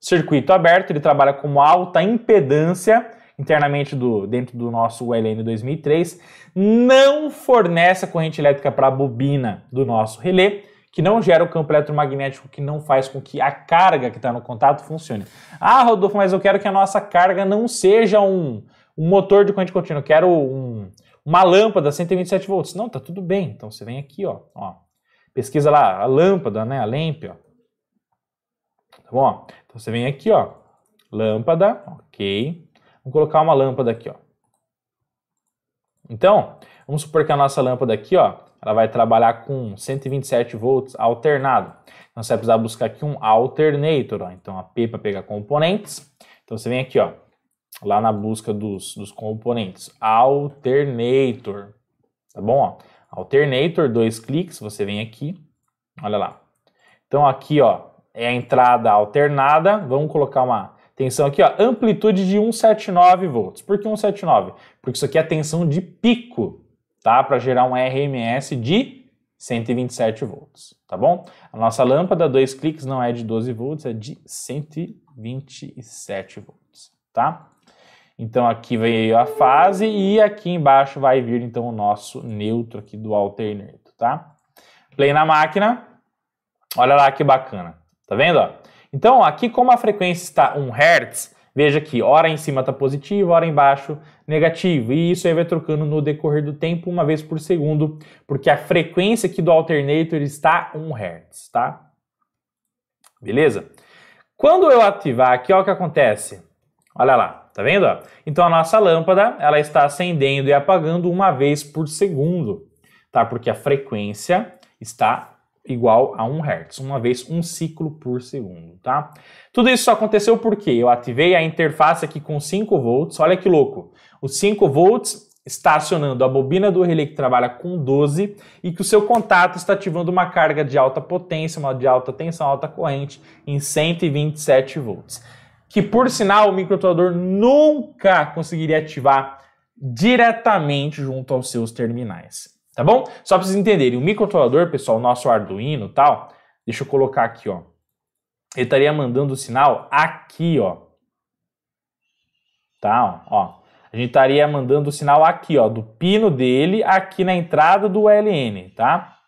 circuito aberto, ele trabalha com alta impedância internamente do, dentro do nosso ULN 2003, não fornece a corrente elétrica para a bobina do nosso relé, que não gera o campo eletromagnético que não faz com que a carga que está no contato funcione. Ah, Rodolfo, mas eu quero que a nossa carga não seja um, um motor de corrente contínua, eu quero um, uma lâmpada 127 volts. Não, tá tudo bem. Então você vem aqui, ó, ó pesquisa lá a lâmpada, né, a lamp, ó. Tá bom? Então você vem aqui, ó, lâmpada, ok. Vamos colocar uma lâmpada aqui, ó. Então, vamos supor que a nossa lâmpada aqui, ó, ela vai trabalhar com 127 volts alternado. Então você vai precisar buscar aqui um alternator, ó. Então a P para pegar componentes. Então você vem aqui, ó, lá na busca dos, dos componentes, alternator, tá bom? Ó? Alternator, dois cliques, você vem aqui, olha lá. Então aqui, ó, é a entrada alternada. Vamos colocar uma tensão aqui, ó, amplitude de 179 volts. Por que 179? Porque isso aqui é tensão de pico, tá? Para gerar um RMS de 127 volts, tá bom? A nossa lâmpada, dois cliques, não é de 12 volts, é de 127 volts, tá? Então aqui veio a fase e aqui embaixo vai vir então o nosso neutro aqui do alternator, tá? Play na máquina, olha lá que bacana. Tá vendo? Ó? Então, aqui como a frequência está 1 Hz, veja que hora em cima está positivo, hora embaixo negativo. E isso aí vai trocando no decorrer do tempo, uma vez por segundo, porque a frequência aqui do alternator está 1 Hz, tá? Beleza? Quando eu ativar aqui, olha o que acontece. Olha lá, tá vendo? Então a nossa lâmpada, ela está acendendo e apagando uma vez por segundo, tá? Porque a frequência está igual a 1 Hz, uma vez um ciclo por segundo, tá? Tudo isso só aconteceu porque eu ativei a interface aqui com 5 volts, olha que louco, os 5 volts está acionando a bobina do relé que trabalha com 12 e que o seu contato está ativando uma carga de alta potência, uma de alta tensão, alta corrente em 127 volts, que por sinal o microcontrolador nunca conseguiria ativar diretamente junto aos seus terminais. Tá bom? Só para vocês entenderem, o microcontrolador, pessoal, nosso Arduino tal, deixa eu colocar aqui, ó. Ele estaria mandando o sinal aqui, ó. Tá, ó. A gente estaria mandando o sinal aqui, ó, do pino dele aqui na entrada do LN, tá?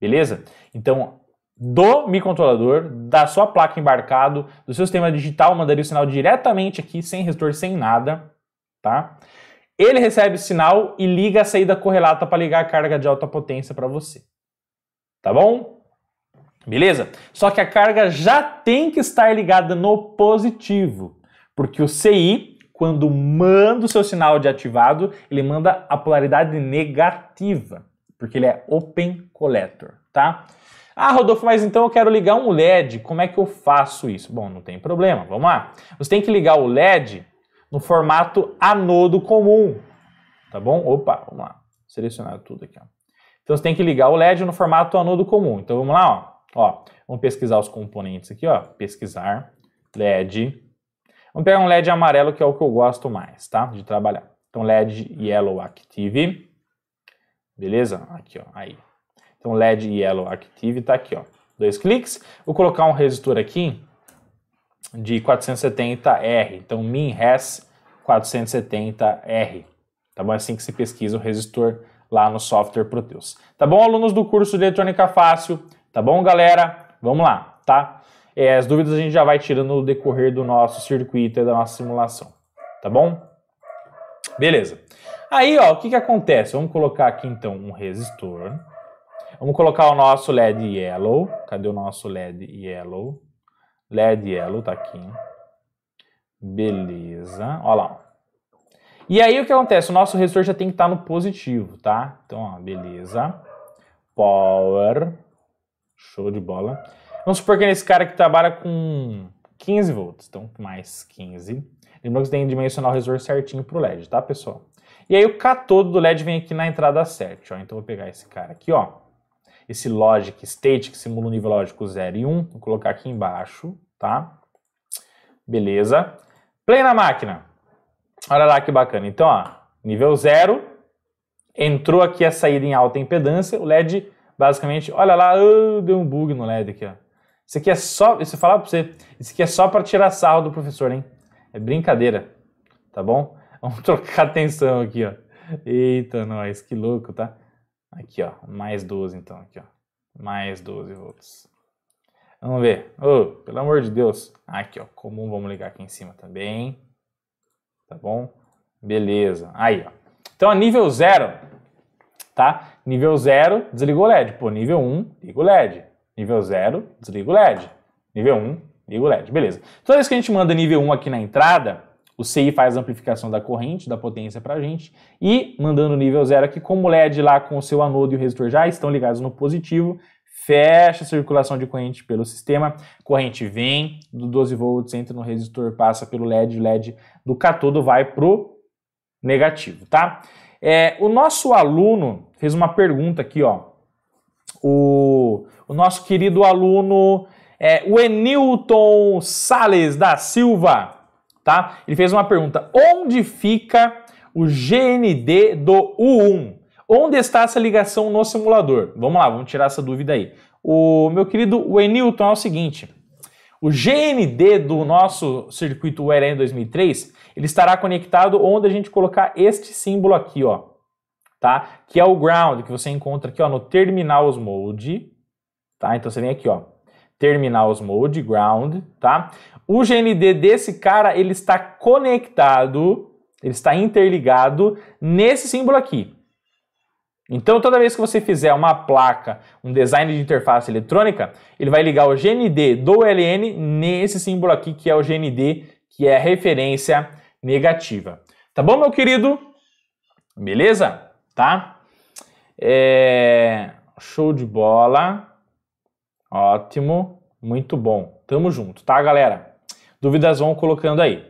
Beleza? Então, do microcontrolador, da sua placa embarcado, do seu sistema digital, mandaria o sinal diretamente aqui, sem restor, sem nada, tá? Ele recebe sinal e liga a saída correlata para ligar a carga de alta potência para você. Tá bom? Beleza? Só que a carga já tem que estar ligada no positivo, porque o CI, quando manda o seu sinal de ativado, ele manda a polaridade negativa, porque ele é open collector, tá? Ah, Rodolfo, mas então eu quero ligar um LED, como é que eu faço isso? Bom, não tem problema, vamos lá. Você tem que ligar o LED no formato anodo comum, tá bom? Opa, vamos lá, selecionar tudo aqui, ó. Então você tem que ligar o LED no formato anodo comum. Então vamos lá, ó. ó vamos pesquisar os componentes aqui, ó. Pesquisar, LED. Vamos pegar um LED amarelo que é o que eu gosto mais, tá? De trabalhar. Então LED Yellow Active. Beleza? Aqui, ó, aí. Então LED Yellow Active tá aqui, ó. Dois cliques. Vou colocar um resistor aqui de 470R. Então, MinRes 470R. Tá bom? É assim que se pesquisa o resistor lá no software Proteus. Tá bom, alunos do curso de Eletrônica Fácil? Tá bom, galera? Vamos lá, tá? É, as dúvidas a gente já vai tirando no decorrer do nosso circuito e da nossa simulação. Tá bom? Beleza. Aí, ó, o que que acontece? Vamos colocar aqui, então, um resistor. Vamos colocar o nosso LED yellow. Cadê o nosso LED yellow? LED yellow tá aqui. Beleza. Olha lá. E aí o que acontece? O nosso resistor já tem que estar tá no positivo, tá? Então, ó, beleza. Power. Show de bola. Vamos supor que é esse cara que trabalha com 15 volts. Então, mais 15. Lembrando que você tem que dimensionar o resistor certinho pro LED, tá, pessoal? E aí o catodo do LED vem aqui na entrada 7, ó. Então, eu vou pegar esse cara aqui, ó. Esse logic state, que simula o nível lógico 0 e 1. Vou colocar aqui embaixo, tá? Beleza. Play na máquina. Olha lá que bacana. Então, ó, nível 0. Entrou aqui a saída em alta impedância. O LED, basicamente, olha lá, oh, deu um bug no LED aqui, ó. Isso aqui é só, isso eu falar para você, isso aqui é só para tirar sarro do professor, hein? É brincadeira, tá bom? Vamos trocar atenção aqui, ó. Eita, nós, que louco, tá? Aqui, ó, mais 12 então, aqui, ó. Mais 12 volts. Vamos ver. Oh, pelo amor de Deus. Aqui, ó, comum, vamos ligar aqui em cima também. Tá bom? Beleza. Aí, ó. Então, a nível 0, tá? Nível 0, desligou o LED. Pô, nível 1, um, liga o LED. Nível 0, desliga o LED. Nível 1, um, liga o LED. Beleza. Toda vez que a gente manda nível 1 um aqui na entrada, o CI faz a amplificação da corrente, da potência para a gente, e mandando nível 0 aqui, como o LED lá com o seu anodo e o resistor já estão ligados no positivo, fecha a circulação de corrente pelo sistema, corrente vem do 12 volts, entra no resistor, passa pelo LED, o LED do catodo vai pro negativo, tá? É, o nosso aluno fez uma pergunta aqui, ó. O, o nosso querido aluno, é, o Enilton Sales da Silva, tá? Ele fez uma pergunta: onde fica o GND do U1? Onde está essa ligação no simulador? Vamos lá, vamos tirar essa dúvida aí. O meu querido Wenilton é o seguinte: o GND do nosso circuito URN 2003 ele estará conectado onde a gente colocar este símbolo aqui, ó, tá? Que é o ground que você encontra aqui, ó, no terminals mode, tá? Então você vem aqui, ó, terminals mode, ground, tá? O GND desse cara ele está conectado, ele está interligado nesse símbolo aqui. Então, toda vez que você fizer uma placa, um design de interface eletrônica, ele vai ligar o GND do LN nesse símbolo aqui, que é o GND, que é a referência negativa. Tá bom, meu querido? Beleza? Tá? É... Show de bola. Ótimo. Muito bom. Tamo junto, tá, galera? Dúvidas vão colocando aí.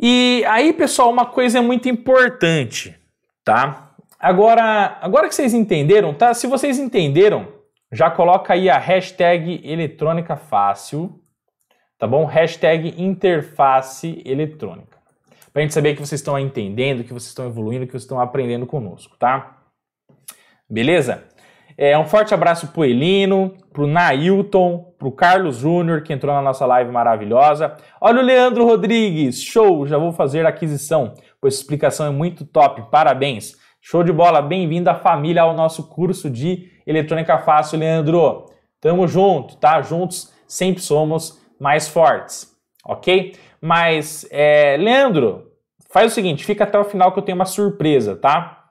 E aí, pessoal, uma coisa muito importante, tá? Agora, agora que vocês entenderam, tá? Se vocês entenderam, já coloca aí a hashtag eletrônica fácil, tá bom? Hashtag interface eletrônica. Pra gente saber que vocês estão entendendo, que vocês estão evoluindo, que vocês estão aprendendo conosco, tá? Beleza? É, um forte abraço pro Elino, pro Nailton, pro Carlos Júnior, que entrou na nossa live maravilhosa. Olha o Leandro Rodrigues, show! Já vou fazer aquisição, pois a explicação é muito top, parabéns. Show de bola, bem-vindo à família ao nosso curso de Eletrônica Fácil, Leandro. Tamo junto, tá? Juntos sempre somos mais fortes, ok? Mas, é, Leandro, faz o seguinte, fica até o final que eu tenho uma surpresa, tá?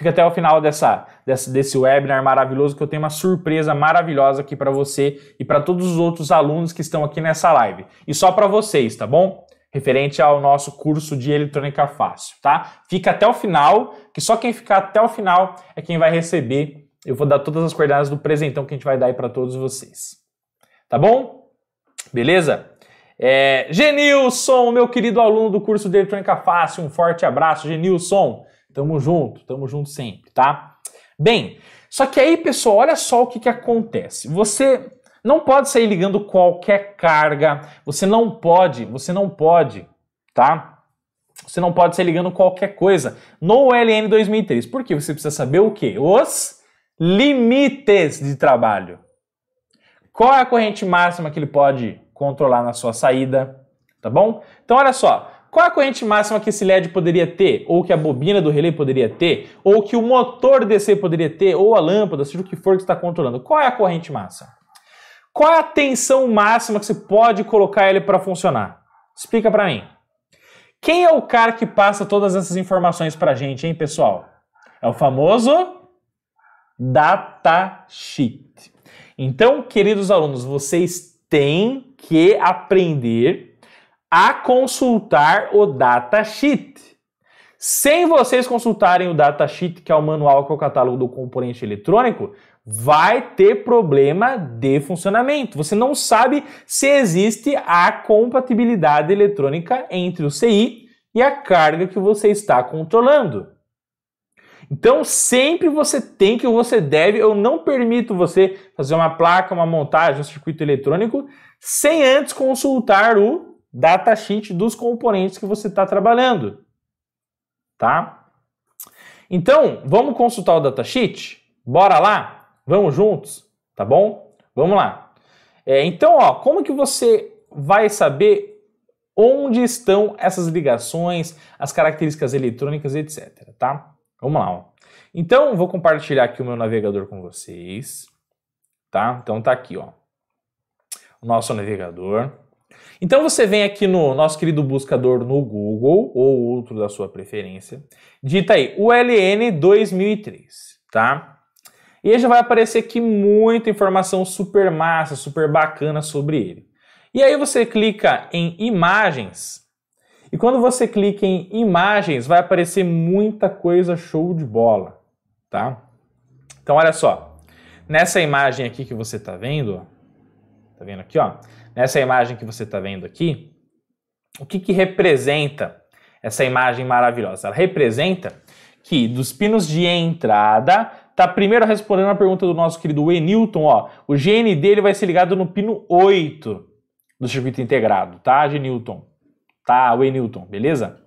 Fica até o final dessa, dessa, desse webinar maravilhoso que eu tenho uma surpresa maravilhosa aqui para você e para todos os outros alunos que estão aqui nessa live. E só para vocês, tá bom? referente ao nosso curso de eletrônica fácil, tá? Fica até o final, que só quem ficar até o final é quem vai receber. Eu vou dar todas as coordenadas do presentão que a gente vai dar aí para todos vocês. Tá bom? Beleza? É, Genilson, meu querido aluno do curso de eletrônica fácil, um forte abraço, Genilson. Tamo junto, tamo junto sempre, tá? Bem, só que aí, pessoal, olha só o que, que acontece. Você não pode sair ligando qualquer carga. Você não pode, você não pode, tá? Você não pode sair ligando qualquer coisa no LN 2003. Por quê? Você precisa saber o quê? Os limites de trabalho. Qual é a corrente máxima que ele pode controlar na sua saída, tá bom? Então olha só, qual a corrente máxima que esse LED poderia ter, ou que a bobina do relé poderia ter, ou que o motor DC poderia ter, ou a lâmpada, seja o que for que está controlando? Qual é a corrente máxima? Qual é a tensão máxima que você pode colocar ele para funcionar? Explica para mim. Quem é o cara que passa todas essas informações para a gente, hein, pessoal? É o famoso datasheet. Então, queridos alunos, vocês têm que aprender a consultar o datasheet. Sem vocês consultarem o datasheet, que é o manual que é o catálogo do componente eletrônico, vai ter problema de funcionamento. Você não sabe se existe a compatibilidade eletrônica entre o CI e a carga que você está controlando. Então, sempre você tem que, você deve, eu não permito você fazer uma placa, uma montagem, um circuito eletrônico, sem antes consultar o datasheet dos componentes que você está trabalhando. Tá? Então, vamos consultar o datasheet? Bora lá? Vamos juntos? Tá bom? Vamos lá. É, então, ó, como que você vai saber onde estão essas ligações, as características eletrônicas, etc. Tá? Vamos lá. Ó. Então, vou compartilhar aqui o meu navegador com vocês. Tá? Então tá aqui, ó. O nosso navegador. Então você vem aqui no nosso querido buscador no Google ou outro da sua preferência, digita aí ULN 2003, tá? E aí já vai aparecer aqui muita informação super massa, super bacana sobre ele. E aí você clica em imagens. E quando você clica em imagens, vai aparecer muita coisa show de bola, tá? Então olha só. Nessa imagem aqui que você está vendo, tá vendo aqui, ó? Nessa imagem que você está vendo aqui, o que, que representa essa imagem maravilhosa? Ela representa que dos pinos de entrada, tá primeiro respondendo a pergunta do nosso querido Enilton, ó, o GN dele vai ser ligado no pino 8 do circuito integrado, tá, Genilton? Tá, Enilton, beleza?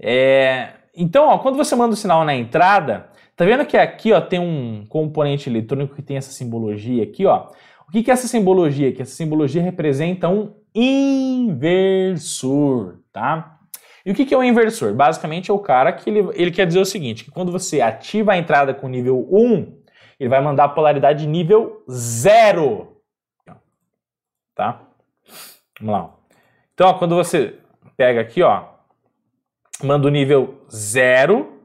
É, então, ó, quando você manda o sinal na entrada, tá vendo que aqui ó, tem um componente eletrônico que tem essa simbologia aqui, ó. O que, que é essa simbologia aqui? Essa simbologia representa um inversor, tá? E o que, que é um inversor? Basicamente é o cara que ele, ele quer dizer o seguinte, que quando você ativa a entrada com nível 1, ele vai mandar a polaridade nível 0, tá? Vamos lá. Então, ó, quando você pega aqui, ó, manda o nível 0,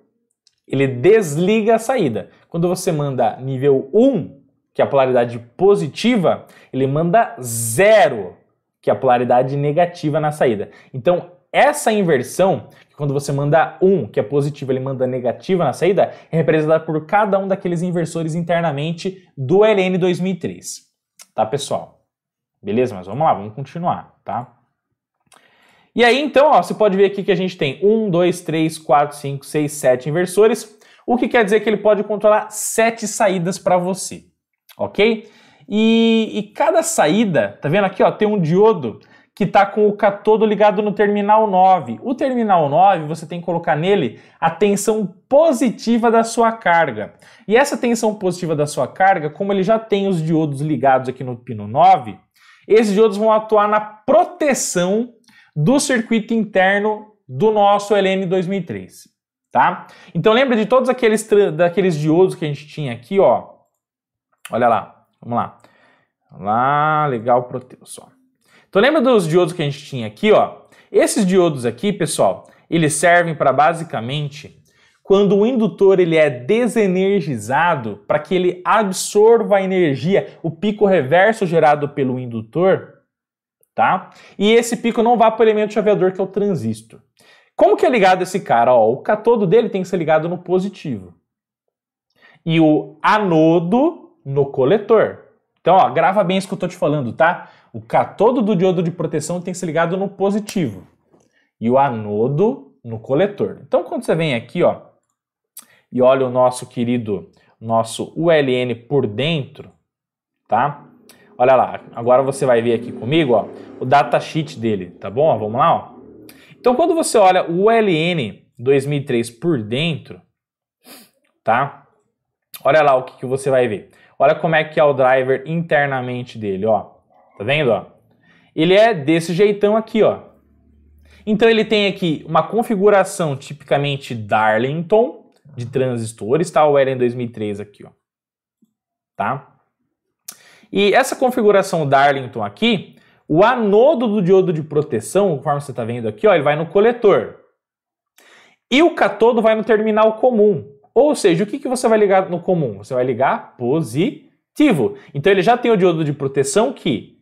ele desliga a saída. Quando você manda nível 1, que é a polaridade positiva, ele manda 0, que é a polaridade negativa na saída. Então, essa inversão, quando você manda 1, que é positivo, ele manda negativa na saída, é representada por cada um daqueles inversores internamente do LN 2003. Tá, pessoal? Beleza? Mas vamos lá, vamos continuar, tá? E aí, então, ó, você pode ver aqui que a gente tem 1, 2, 3, 4, 5, 6, 7 inversores, o que quer dizer que ele pode controlar 7 saídas para você, ok? E, e, cada saída, tá vendo aqui, ó, tem um diodo que está com o catodo ligado no terminal 9. O terminal 9, você tem que colocar nele a tensão positiva da sua carga. E essa tensão positiva da sua carga, como ele já tem os diodos ligados aqui no pino 9, esses diodos vão atuar na proteção do circuito interno do nosso LN 2003, tá? Então lembra de todos aqueles daqueles diodos que a gente tinha aqui, ó. Olha lá, vamos lá. Lá, legal, Proteus, ó. Então lembra dos diodos que a gente tinha aqui, ó? Esses diodos aqui, pessoal, eles servem para basicamente quando o indutor ele é desenergizado, para que ele absorva a energia, o pico reverso gerado pelo indutor, tá? E esse pico não vá para o elemento chaveador que é o transistor. Como que é ligado esse cara? Ó, o catodo dele tem que ser ligado no positivo. E o anodo no coletor. Então, ó, grava bem isso que eu estou te falando, tá? O catodo do diodo de proteção tem que ser ligado no positivo. E o anodo no coletor. Então, quando você vem aqui, ó, e olha o nosso querido, nosso ULN por dentro, tá? Olha lá, agora você vai ver aqui comigo, ó, o datasheet dele, tá bom? Vamos lá, ó. Então, quando você olha o ULN 2003 por dentro, tá? Olha lá o que, que você vai ver. Olha como é que é o driver internamente dele, ó. Tá vendo, ó? Ele é desse jeitão aqui, ó. Então ele tem aqui uma configuração tipicamente Darlington, de transistores, tá? O LN 2003 aqui, ó. Tá? E essa configuração Darlington aqui, o anodo do diodo de proteção, conforme você está vendo aqui, ó, ele vai no coletor. E o catodo vai no terminal comum. Ou seja, o que, que você vai ligar no comum? Você vai ligar positivo. Então ele já tem o diodo de proteção que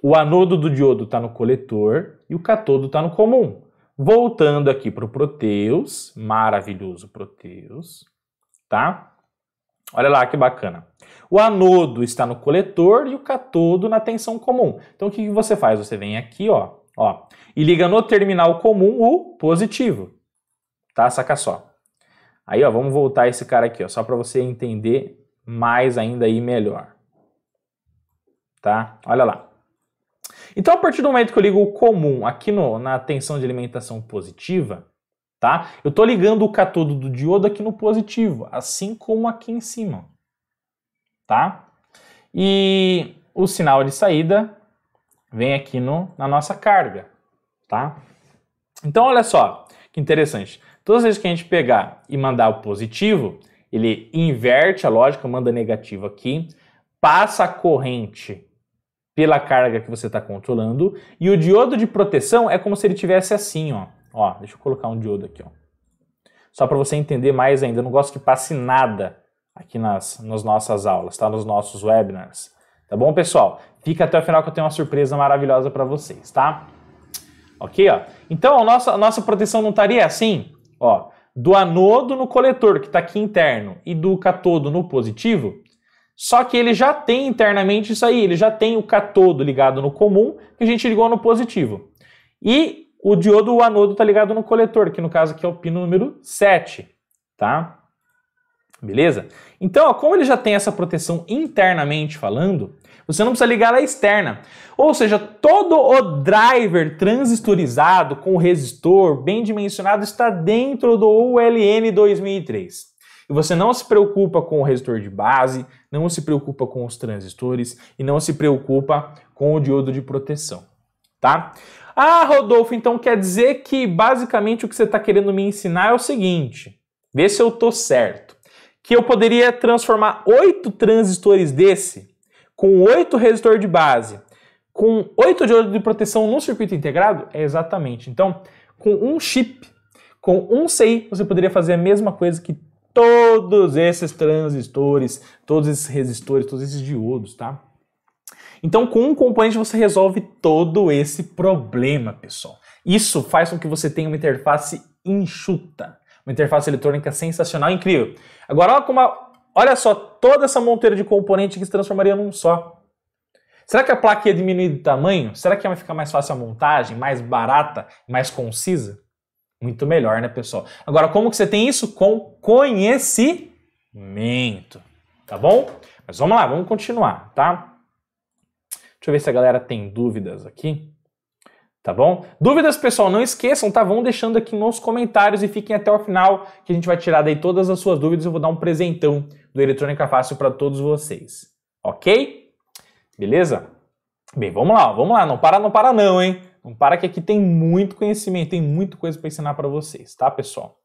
O anodo do diodo está no coletor e o catodo está no comum. Voltando aqui para o Proteus, maravilhoso Proteus, tá? Olha lá que bacana. O anodo está no coletor e o catodo na tensão comum. Então o que você faz? Você vem aqui, ó, ó, e liga no terminal comum o positivo. Tá? Saca só. Aí, ó, vamos voltar esse cara aqui, ó, só para você entender mais ainda e melhor. Tá? Olha lá. Então, a partir do momento que eu ligo o comum aqui no, na tensão de alimentação positiva, tá? Eu estou ligando o catodo do diodo aqui no positivo, assim como aqui em cima, tá? E o sinal de saída vem aqui no, na nossa carga, tá? Então, olha só que interessante. Todas as vezes que a gente pegar e mandar o positivo, ele inverte a lógica, manda negativo aqui, passa a corrente pela carga que você está controlando. E o diodo de proteção é como se ele tivesse assim, ó. Ó, deixa eu colocar um diodo aqui, ó. Só para você entender mais ainda. Eu não gosto que passe nada aqui nas, nas nossas aulas, tá? Nos nossos webinars. Tá bom, pessoal? Fica até o final que eu tenho uma surpresa maravilhosa para vocês, tá? Ok, ó. Então, a nossa, a nossa proteção não estaria assim, ó. Do anodo no coletor, que está aqui interno, e do catodo no positivo, só que ele já tem internamente isso aí, ele já tem o catodo ligado no comum, que a gente ligou no positivo. E o diodo, o anodo, está ligado no coletor, que no caso aqui é o pino número 7, tá? Beleza? Então, ó, como ele já tem essa proteção internamente falando, você não precisa ligar ela externa. Ou seja, todo o driver transistorizado com resistor bem dimensionado está dentro do ULN 2003. E você não se preocupa com o resistor de base, não se preocupa com os transistores e não se preocupa com o diodo de proteção, tá? Ah, Rodolfo, então quer dizer que basicamente o que você está querendo me ensinar é o seguinte: vê se eu tô certo. Que eu poderia transformar oito transistores desse com oito resistor de base, com oito diodos de proteção no circuito integrado? É exatamente. Então, com um chip, com um CI, você poderia fazer a mesma coisa que todos esses transistores, todos esses resistores, todos esses diodos, tá? Então, com um componente você resolve todo esse problema, pessoal. Isso faz com que você tenha uma interface enxuta, uma interface eletrônica sensacional, incrível. Agora, olha, como a, olha só toda essa monteira de componente que se transformaria num só. Será que a placa ia diminuir de tamanho? Será que ia ficar mais fácil a montagem, mais barata, mais concisa? Muito melhor, né, pessoal? Agora, como que você tem isso? Com conhecimento, tá bom? Mas vamos lá, vamos continuar, tá? Deixa eu ver se a galera tem dúvidas aqui. Tá bom? Dúvidas, pessoal, não esqueçam, tá? Vão deixando aqui nos comentários e fiquem até o final, que a gente vai tirar daí todas as suas dúvidas. Eu vou dar um presentão do Eletrônica Fácil para todos vocês. Ok? Beleza? Bem, vamos lá, vamos lá. Não para, não para não, hein? Não para que aqui tem muito conhecimento, tem muita coisa para ensinar para vocês, tá, pessoal?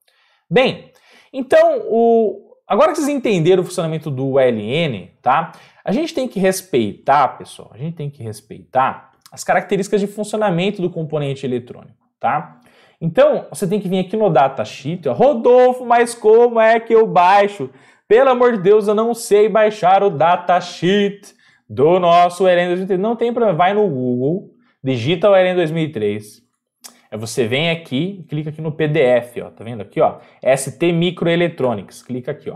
Bem, então, o... agora que vocês entenderam o funcionamento do LN, tá? A gente tem que respeitar, pessoal, a gente tem que respeitar as características de funcionamento do componente eletrônico, tá? Então, você tem que vir aqui no datasheet, ó, Rodolfo, mas como é que eu baixo? Pelo amor de Deus, eu não sei baixar o datasheet do nosso LN Não tem problema, vai no Google, digita o EREM 2003. Aí você vem aqui clica aqui no PDF, ó, tá vendo aqui, ó? ST Microelectronics, clica aqui, ó.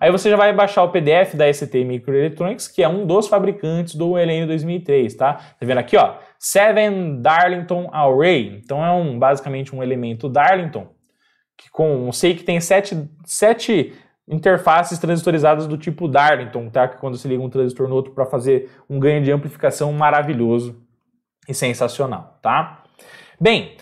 Aí você já vai baixar o PDF da ST Microelectronics, que é um dos fabricantes do ELN 2003, tá? Tá vendo aqui, ó? Seven Darlington Array. Então é um basicamente um elemento Darlington que com, sei que tem sete, sete interfaces transistorizadas do tipo Darlington, tá? Que quando se liga um transistor no outro para fazer um ganho de amplificação maravilhoso e sensacional, tá? Bem,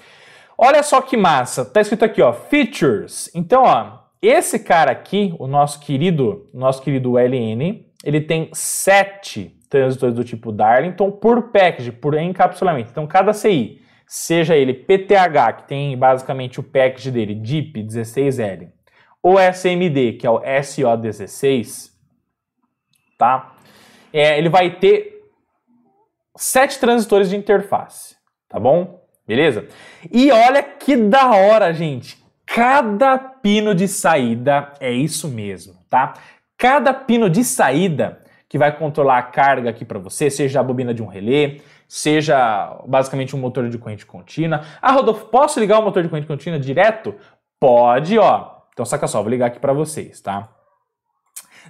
olha só que massa, tá escrito aqui, ó, features. Então, ó, esse cara aqui, o nosso querido, nosso querido LN, ele tem sete transistores do tipo Darlington por package, por encapsulamento. Então, cada CI, seja ele PTH, que tem basicamente o package dele, DIP 16L, ou SMD, que é o SO16, tá? É, ele vai ter sete transistores de interface, tá bom? Beleza? E olha que da hora, gente. Cada pino de saída é isso mesmo, tá? Cada pino de saída que vai controlar a carga aqui para você, seja a bobina de um relé, seja basicamente um motor de corrente contínua. Ah, Rodolfo, posso ligar o motor de corrente contínua direto? Pode, ó. Então saca só, vou ligar aqui para vocês, tá?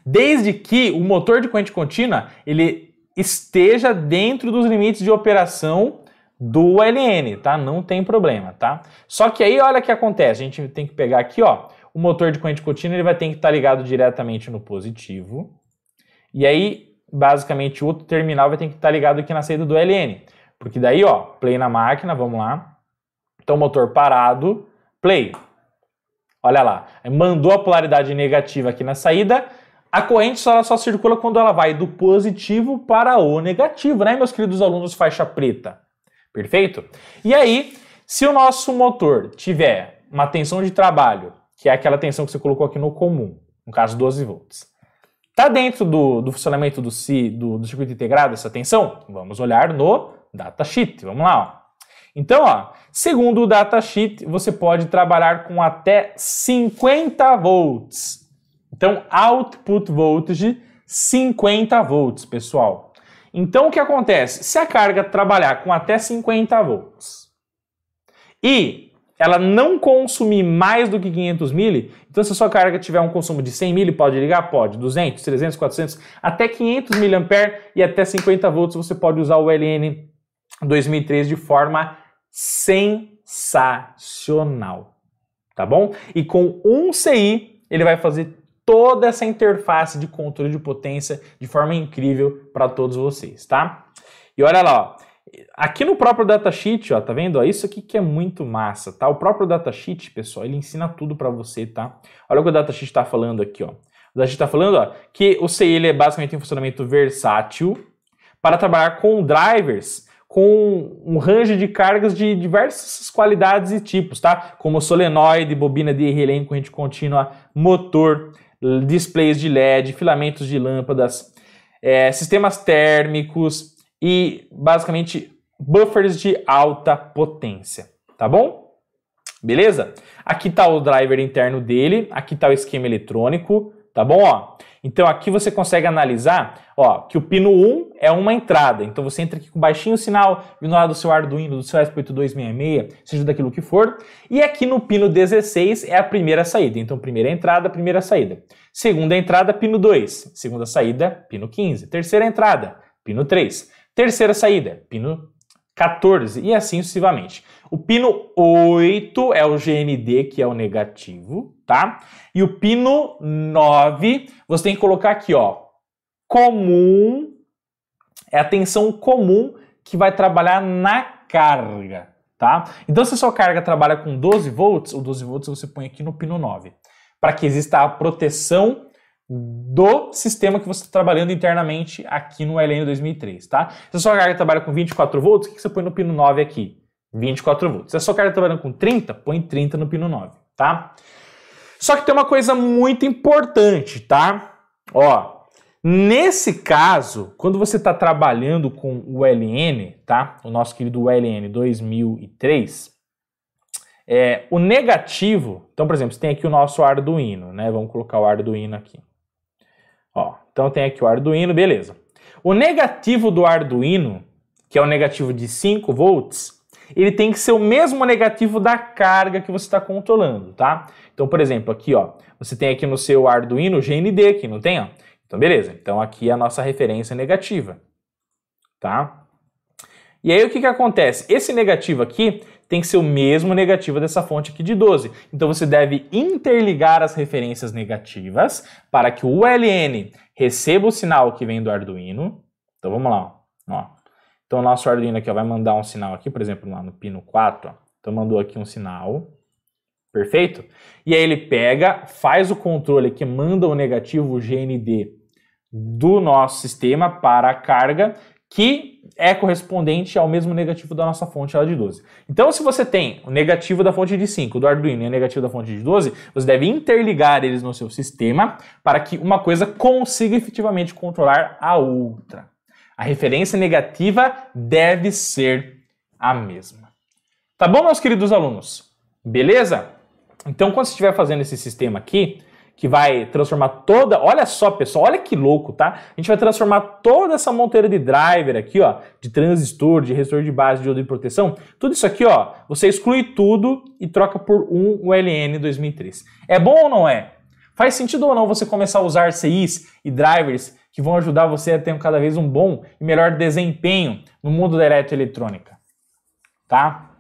Desde que o motor de corrente contínua ele esteja dentro dos limites de operação do LN, tá? Não tem problema, tá? Só que aí olha o que acontece, a gente tem que pegar aqui, ó, o motor de corrente contínua ele vai ter que estar tá ligado diretamente no positivo. E aí, basicamente, o outro terminal vai ter que estar tá ligado aqui na saída do LN. Porque daí, ó, play na máquina, vamos lá. Então, motor parado, play. Olha lá, mandou a polaridade negativa aqui na saída, a corrente só, só circula quando ela vai do positivo para o negativo, né, meus queridos alunos faixa preta? Perfeito? E aí, se o nosso motor tiver uma tensão de trabalho, que é aquela tensão que você colocou aqui no comum, no caso 12 volts, está dentro do, do funcionamento do, do, do circuito integrado essa tensão? Vamos olhar no datasheet. Vamos lá. Ó. Então, ó, segundo o datasheet, você pode trabalhar com até 50 volts. Então, output voltage 50 volts, pessoal. Então, o que acontece? Se a carga trabalhar com até 50 volts e ela não consumir mais do que 500 mili, então se a sua carga tiver um consumo de 100 mili, pode ligar? Pode. 200, 300, 400, até 500 mA e até 50 volts você pode usar o LN 2003 de forma sensacional, tá bom? E com um CI, ele vai fazer toda essa interface de controle de potência de forma incrível para todos vocês, tá? E olha lá, ó, aqui no próprio datasheet, ó, tá vendo? Ó, isso aqui que é muito massa, tá? O próprio datasheet, pessoal, ele ensina tudo para você, tá? Olha o que o datasheet está falando aqui, ó. O datasheet está falando, ó, que o CI ele é basicamente um funcionamento versátil para trabalhar com drivers com um range de cargas de diversas qualidades e tipos, tá? Como solenoide, bobina de relé em corrente contínua, motor, displays de LED, filamentos de lâmpadas, é, sistemas térmicos e basicamente buffers de alta potência, tá bom? Beleza? Aqui está o driver interno dele, aqui está o esquema eletrônico, tá bom? Ó, então aqui você consegue analisar ó, que o pino 1 é uma entrada. Então você entra aqui com baixinho sinal, vindo lá do seu Arduino, do seu SP8266, seja daquilo que for. E aqui no pino 16 é a primeira saída. Então primeira entrada, primeira saída. Segunda entrada, pino 2. Segunda saída, pino 15. Terceira entrada, pino 3. Terceira saída, pino 14 e assim sucessivamente. O pino 8 é o GND, que é o negativo, tá? E o pino 9, você tem que colocar aqui, ó, comum, é a tensão comum que vai trabalhar na carga, tá? Então, se a sua carga trabalha com 12 volts, o 12 volts você põe aqui no pino 9, para que exista a proteção do sistema que você está trabalhando internamente aqui no LN 2003, tá? Se a sua carga trabalha com 24 volts, o que você põe no pino 9 aqui? 24 volts. Se a sua carga trabalhando com 30, põe 30 no pino 9, tá? Só que tem uma coisa muito importante, tá? Ó, nesse caso, quando você está trabalhando com o LN, tá? O nosso querido LN 2003, é, o negativo, então, por exemplo, você tem aqui o nosso Arduino, né? Vamos colocar o Arduino aqui. Ó, então tem aqui o Arduino, beleza. O negativo do Arduino, que é o negativo de 5 volts, ele tem que ser o mesmo negativo da carga que você está controlando, tá? Então, por exemplo, aqui, ó, você tem aqui no seu Arduino GND, aqui, não tem, ó? Então, beleza. Então, aqui é a nossa referência negativa, tá? E aí, o que que acontece? Esse negativo aqui tem que ser o mesmo negativo dessa fonte aqui de 12. Então, você deve interligar as referências negativas para que o ULN receba o sinal que vem do Arduino. Então, vamos lá, ó. Então, o nosso Arduino aqui ó, vai mandar um sinal aqui, por exemplo, lá no pino 4. Ó. Então, mandou aqui um sinal. Perfeito? E aí ele pega, faz o controle aqui, manda o negativo GND do nosso sistema para a carga, que é correspondente ao mesmo negativo da nossa fonte lá de 12. Então, se você tem o negativo da fonte de 5 do Arduino e o negativo da fonte de 12, você deve interligar eles no seu sistema para que uma coisa consiga efetivamente controlar a outra a referência negativa deve ser a mesma. Tá bom, meus queridos alunos? Beleza? Então, quando você estiver fazendo esse sistema aqui, que vai transformar toda, olha só pessoal, olha que louco, tá? A gente vai transformar toda essa monteira de driver aqui, ó, de transistor, de resistor de base, de diodo de proteção, tudo isso aqui, ó, você exclui tudo e troca por um ULN 2003. É bom ou não é? Faz sentido ou não você começar a usar CIs e drivers que vão ajudar você a ter cada vez um bom e melhor desempenho no mundo da eletroeletrônica, tá?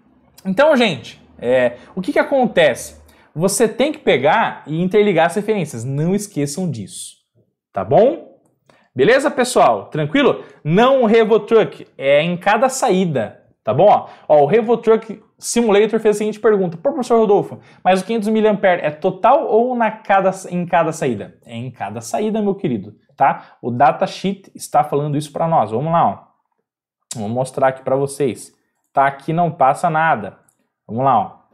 Então, gente, é, o que que acontece? Você tem que pegar e interligar as referências. Não esqueçam disso. Tá bom? Beleza, pessoal? Tranquilo? Não o RevoTruck, é em cada saída. Tá bom? Ó, o RevoTruck Simulator fez a seguinte pergunta: professor Rodolfo, mas o 500 mAh é total ou na cada, em cada saída? É em cada saída, meu querido. Tá? O datasheet está falando isso para nós. Vamos lá, ó. Vou mostrar aqui para vocês. Tá? Aqui não passa nada. Vamos lá, ó.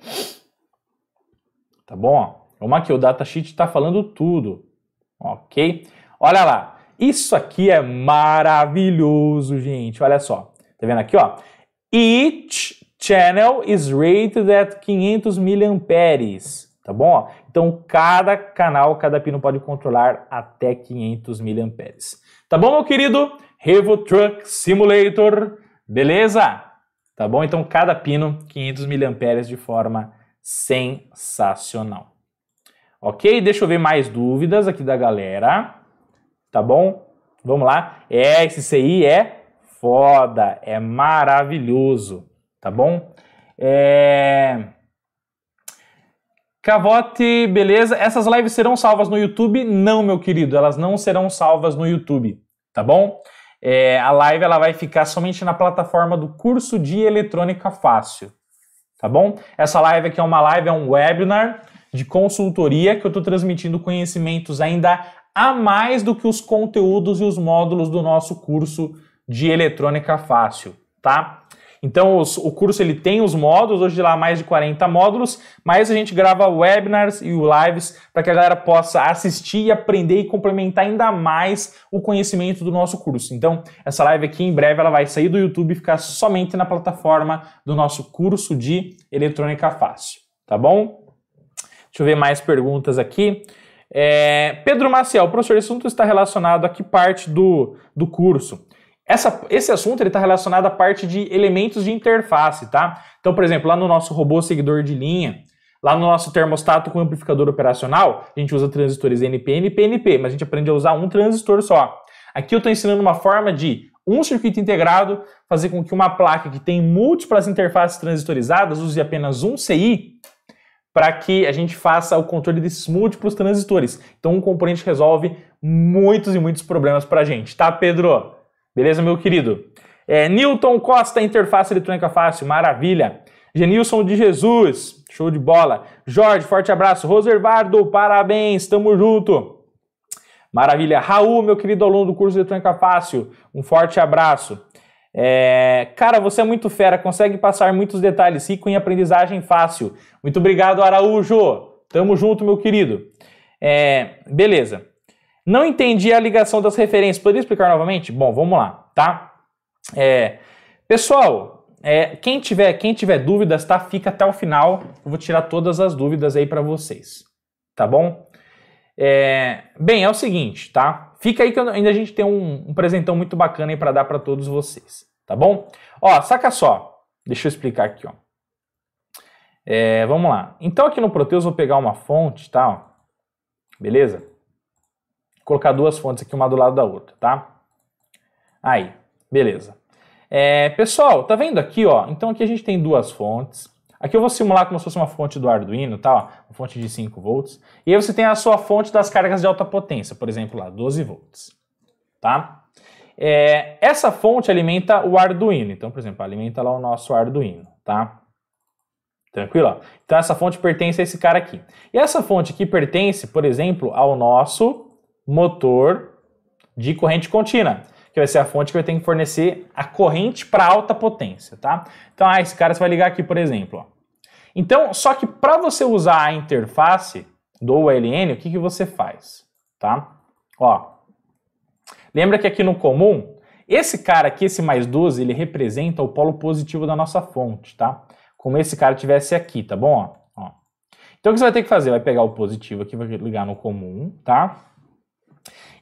Tá bom? Vamos aqui, o datasheet está falando tudo. Ok? Olha lá. Isso aqui é maravilhoso, gente. Olha só. Tá vendo aqui, ó? Each channel is rated at 500 miliamperes. Tá bom? Então, cada canal, cada pino pode controlar até 500 miliamperes. Tá bom, meu querido? Revo Truck Simulator. Beleza? Tá bom? Então, cada pino, 500 miliamperes de forma sensacional. Ok? Deixa eu ver mais dúvidas aqui da galera. Tá bom? Vamos lá. É, esse CI é foda, é maravilhoso. Tá bom? É... Cavote, beleza? Essas lives serão salvas no YouTube? Não, meu querido, elas não serão salvas no YouTube, tá bom? É, a live ela vai ficar somente na plataforma do curso de eletrônica fácil tá bom? Essa live aqui é uma live, é um webinar de consultoria que eu estou transmitindo conhecimentos ainda a mais do que os conteúdos e os módulos do nosso curso de eletrônica fácil, tá? Então, os, o curso ele tem os módulos, hoje lá mais de 40 módulos, mas a gente grava webinars e lives para que a galera possa assistir e aprender e complementar ainda mais o conhecimento do nosso curso. Então, essa live aqui em breve ela vai sair do YouTube e ficar somente na plataforma do nosso curso de eletrônica fácil, tá bom? Deixa eu ver mais perguntas aqui. É, Pedro Maciel, professor, esse assunto está relacionado a que parte do, do curso? Essa, esse assunto está relacionado à parte de elementos de interface, tá? Então, por exemplo, lá no nosso robô seguidor de linha, lá no nosso termostato com amplificador operacional, a gente usa transistores NPN e PNP, mas a gente aprende a usar um transistor só. Aqui eu estou ensinando uma forma de um circuito integrado fazer com que uma placa que tem múltiplas interfaces transistorizadas use apenas um CI para que a gente faça o controle desses múltiplos transistores. Então, um componente resolve muitos e muitos problemas para a gente, tá, Pedro? Beleza, meu querido? É, Newton Costa, interface eletrônica fácil, maravilha. Genilson de Jesus, show de bola. Jorge, forte abraço. Roservardo, parabéns, tamo junto. Maravilha. Raul, meu querido aluno do curso de eletrônica fácil, um forte abraço. É, cara, você é muito fera, consegue passar muitos detalhes, rico em aprendizagem fácil. Muito obrigado, Araújo. Tamo junto, meu querido. É, beleza. Não entendi a ligação das referências. Poderia explicar novamente? Bom, vamos lá, tá? É, pessoal, é, quem, tiver, quem tiver dúvidas, tá? Fica até o final. Eu vou tirar todas as dúvidas aí para vocês, tá bom? É, bem, é o seguinte, tá? Fica aí que ainda a gente tem um, um presentão muito bacana aí para dar para todos vocês, tá bom? Ó, saca só. Deixa eu explicar aqui, ó. É, vamos lá. Então aqui no Proteus eu vou pegar uma fonte, tá? Beleza? Colocar duas fontes aqui, uma do lado da outra, tá? Aí, beleza. É, pessoal, tá vendo aqui, ó? Então aqui a gente tem duas fontes. Aqui eu vou simular como se fosse uma fonte do Arduino, tá? Uma fonte de 5 volts. E aí você tem a sua fonte das cargas de alta potência, por exemplo, lá, 12 volts, tá? É, essa fonte alimenta o Arduino. Então, por exemplo, alimenta lá o nosso Arduino, tá? Tranquilo? Então essa fonte pertence a esse cara aqui. E essa fonte aqui pertence, por exemplo, ao nosso motor de corrente contínua, que vai ser a fonte que vai ter que fornecer a corrente para alta potência, tá? Então, ah, esse cara você vai ligar aqui, por exemplo. Ó. Então, só que para você usar a interface do ULN, o que, que você faz, tá? Ó, lembra que aqui no comum, esse cara aqui, esse mais 12, ele representa o polo positivo da nossa fonte, tá? Como esse cara tivesse aqui, tá bom? Ó. Então o que você vai ter que fazer? Vai pegar o positivo aqui, vai ligar no comum, tá?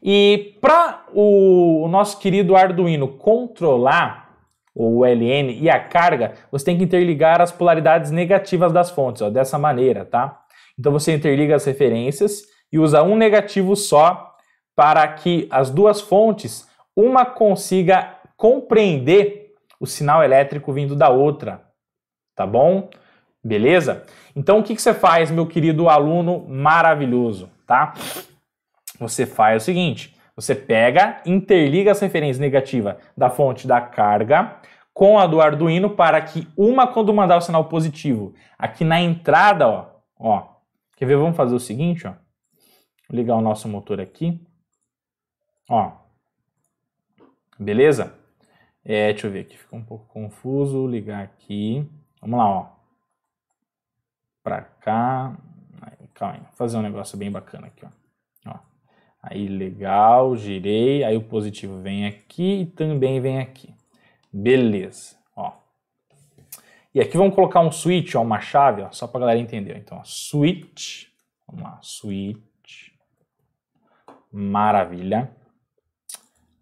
E para o, o nosso querido Arduino controlar o LN e a carga, você tem que interligar as polaridades negativas das fontes, ó, dessa maneira, tá? Então você interliga as referências e usa um negativo só para que as duas fontes, uma consiga compreender o sinal elétrico vindo da outra, tá bom? Beleza? Então o que, que você faz, meu querido aluno maravilhoso, tá? Você faz o seguinte, você pega, interliga as referências negativas da fonte da carga com a do Arduino para que uma quando mandar o sinal positivo aqui na entrada, ó, ó. Quer ver? Vamos fazer o seguinte, ó. Vou ligar o nosso motor aqui. Ó. Beleza? É, deixa eu ver aqui, ficou um pouco confuso. Ligar aqui. Vamos lá, ó. Pra cá. Calma aí, vou fazer um negócio bem bacana aqui, ó. Aí, legal, girei. Aí o positivo vem aqui e também vem aqui. Beleza, ó. E aqui vamos colocar um switch, ó, uma chave, ó, só para galera entender. Então, ó, switch, vamos lá, switch. Maravilha.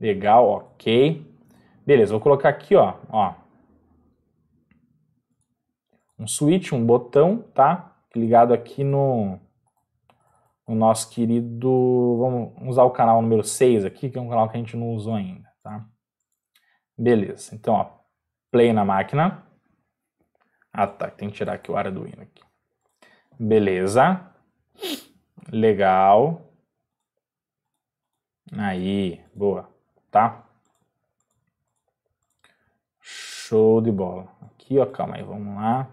Legal, ok. Beleza, vou colocar aqui, ó, ó. Um switch, um botão, tá? Ligado aqui no, o nosso querido. Vamos usar o canal número 6 aqui, que é um canal que a gente não usou ainda, tá? Beleza. Então, ó, play na máquina. Ah, tá. Tem que tirar aqui o Arduino aqui. Beleza. Legal. Aí, boa. Tá? Show de bola. Aqui, ó, calma aí, vamos lá.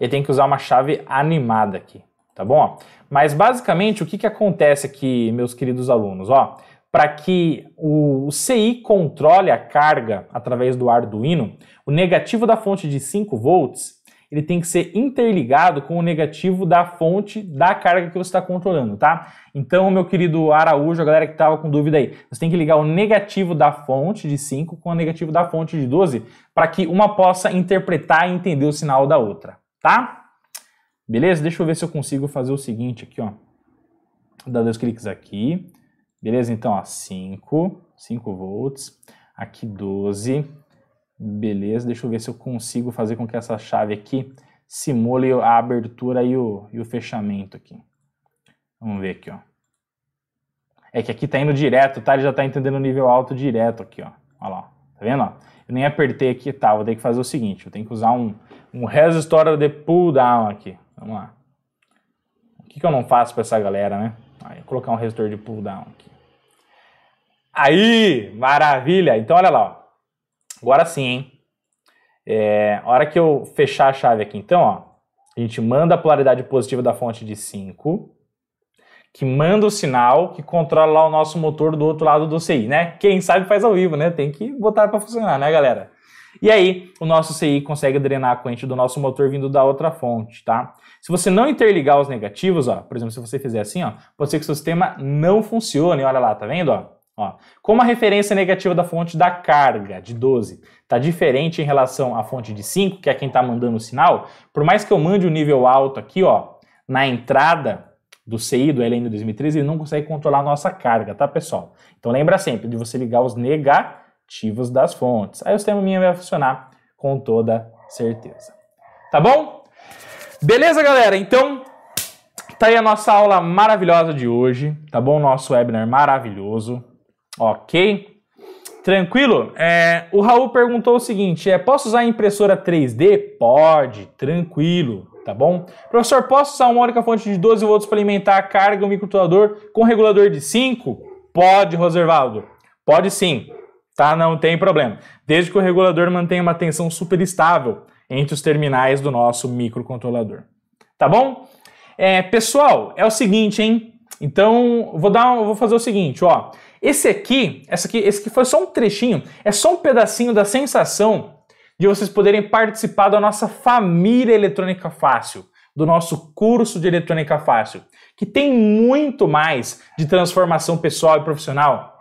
Ele tem que usar uma chave animada aqui, tá bom? Mas basicamente o que, que acontece aqui, meus queridos alunos? Ó, para que o, CI controle a carga através do Arduino, o negativo da fonte de 5 volts ele tem que ser interligado com o negativo da fonte da carga que você está controlando, tá? Então, meu querido Araújo, a galera que estava com dúvida aí, você tem que ligar o negativo da fonte de 5 com o negativo da fonte de 12 para que uma possa interpretar e entender o sinal da outra, tá? Beleza? Deixa eu ver se eu consigo fazer o seguinte aqui, ó. Vou dar dois cliques aqui. Beleza? Então, ó, 5, 5 volts. Aqui 12. Beleza, deixa eu ver se eu consigo fazer com que essa chave aqui simule a abertura e o, e o fechamento aqui. Vamos ver aqui, ó. É que aqui tá indo direto, tá? Ele já tá entendendo o nível alto direto aqui, ó. Olha lá, tá vendo? Eu nem apertei aqui, tá? Vou ter que fazer o seguinte, eu tenho que usar um, um resistor de pull down aqui. Vamos lá. O que, que eu não faço para essa galera, né? Aí, colocar um resistor de pull down aqui. Aí, maravilha! Então, olha lá. Ó. Agora sim, hein? É, a hora que eu fechar a chave aqui, então, ó, a gente manda a polaridade positiva da fonte de 5, que manda o sinal que controla lá o nosso motor do outro lado do CI, né? Quem sabe faz ao vivo, né? Tem que botar para funcionar, né, galera? E aí, o nosso CI consegue drenar a corrente do nosso motor vindo da outra fonte, tá? Se você não interligar os negativos, ó, por exemplo, se você fizer assim, ó, pode ser que o seu sistema não funcione. Olha lá, tá vendo, ó? Ó, como a referência negativa da fonte da carga, de 12, está diferente em relação à fonte de 5, que é quem está mandando o sinal, por mais que eu mande o um nível alto aqui, ó, na entrada do CI, do LN 2013, ele não consegue controlar a nossa carga, tá, pessoal? Então lembra sempre de você ligar os negativos ativos das fontes. Aí o sistema minha vai funcionar com toda certeza. Tá bom? Beleza, galera? Então, tá aí a nossa aula maravilhosa de hoje, tá bom? Nosso webinar maravilhoso, ok? Tranquilo? É, o Raul perguntou o seguinte: é, posso usar impressora 3D? Pode, tranquilo, tá bom? Professor, posso usar uma única fonte de 12 volts para alimentar a carga do microcontrolador com regulador de 5? Pode, Roservaldo. Pode sim tá? Não tem problema. Desde que o regulador mantenha uma tensão super estável entre os terminais do nosso microcontrolador. Tá bom? É, pessoal, é o seguinte, hein? Então, vou dar, vou fazer o seguinte, ó. Esse aqui, esse aqui, esse aqui foi só um trechinho, é só um pedacinho da sensação de vocês poderem participar da nossa família eletrônica fácil, do nosso curso de eletrônica fácil, que tem muito mais de transformação pessoal e profissional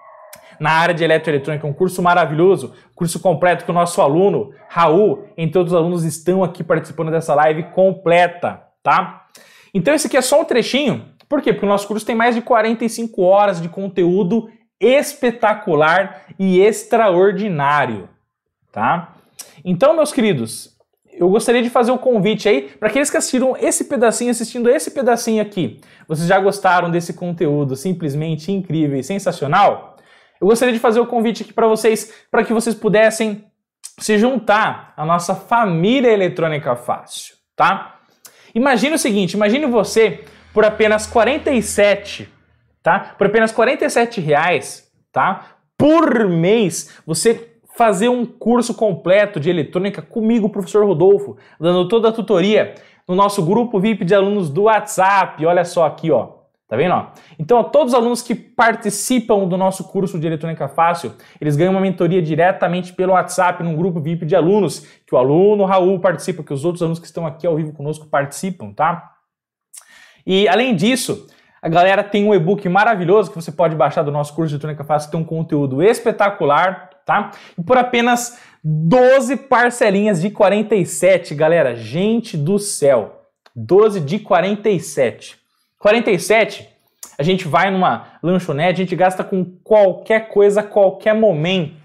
na área de eletroeletrônica, um curso maravilhoso, curso completo que o nosso aluno, Raul, entre outros alunos, estão aqui participando dessa live completa, tá? Então esse aqui é só um trechinho. Por quê? Porque o nosso curso tem mais de 45 horas de conteúdo espetacular e extraordinário, tá? Então, meus queridos, eu gostaria de fazer um convite aí para aqueles que assistiram esse pedacinho, assistindo esse pedacinho aqui. Vocês já gostaram desse conteúdo simplesmente incrível e sensacional? Eu gostaria de fazer o convite aqui para vocês, para que vocês pudessem se juntar à nossa família eletrônica fácil, tá? Imagine o seguinte, imagine você por apenas 47, tá? Por apenas 47 reais, tá? Por mês, você fazer um curso completo de eletrônica comigo, professor Rodolfo, dando toda a tutoria no nosso grupo VIP de alunos do WhatsApp. Olha só aqui, ó. Tá vendo? Ó? Então, todos os alunos que participam do nosso curso de Eletrônica Fácil, eles ganham uma mentoria diretamente pelo WhatsApp, num grupo VIP de alunos, que o aluno Raul participa, que os outros alunos que estão aqui ao vivo conosco participam, tá? E, além disso, a galera tem um e-book maravilhoso que você pode baixar do nosso curso de Eletrônica Fácil, que tem um conteúdo espetacular, tá? E por apenas 12 parcelinhas de 47, galera. Gente do céu. 12 de 47. 47, a gente vai numa lanchonete, a gente gasta com qualquer coisa, qualquer momento.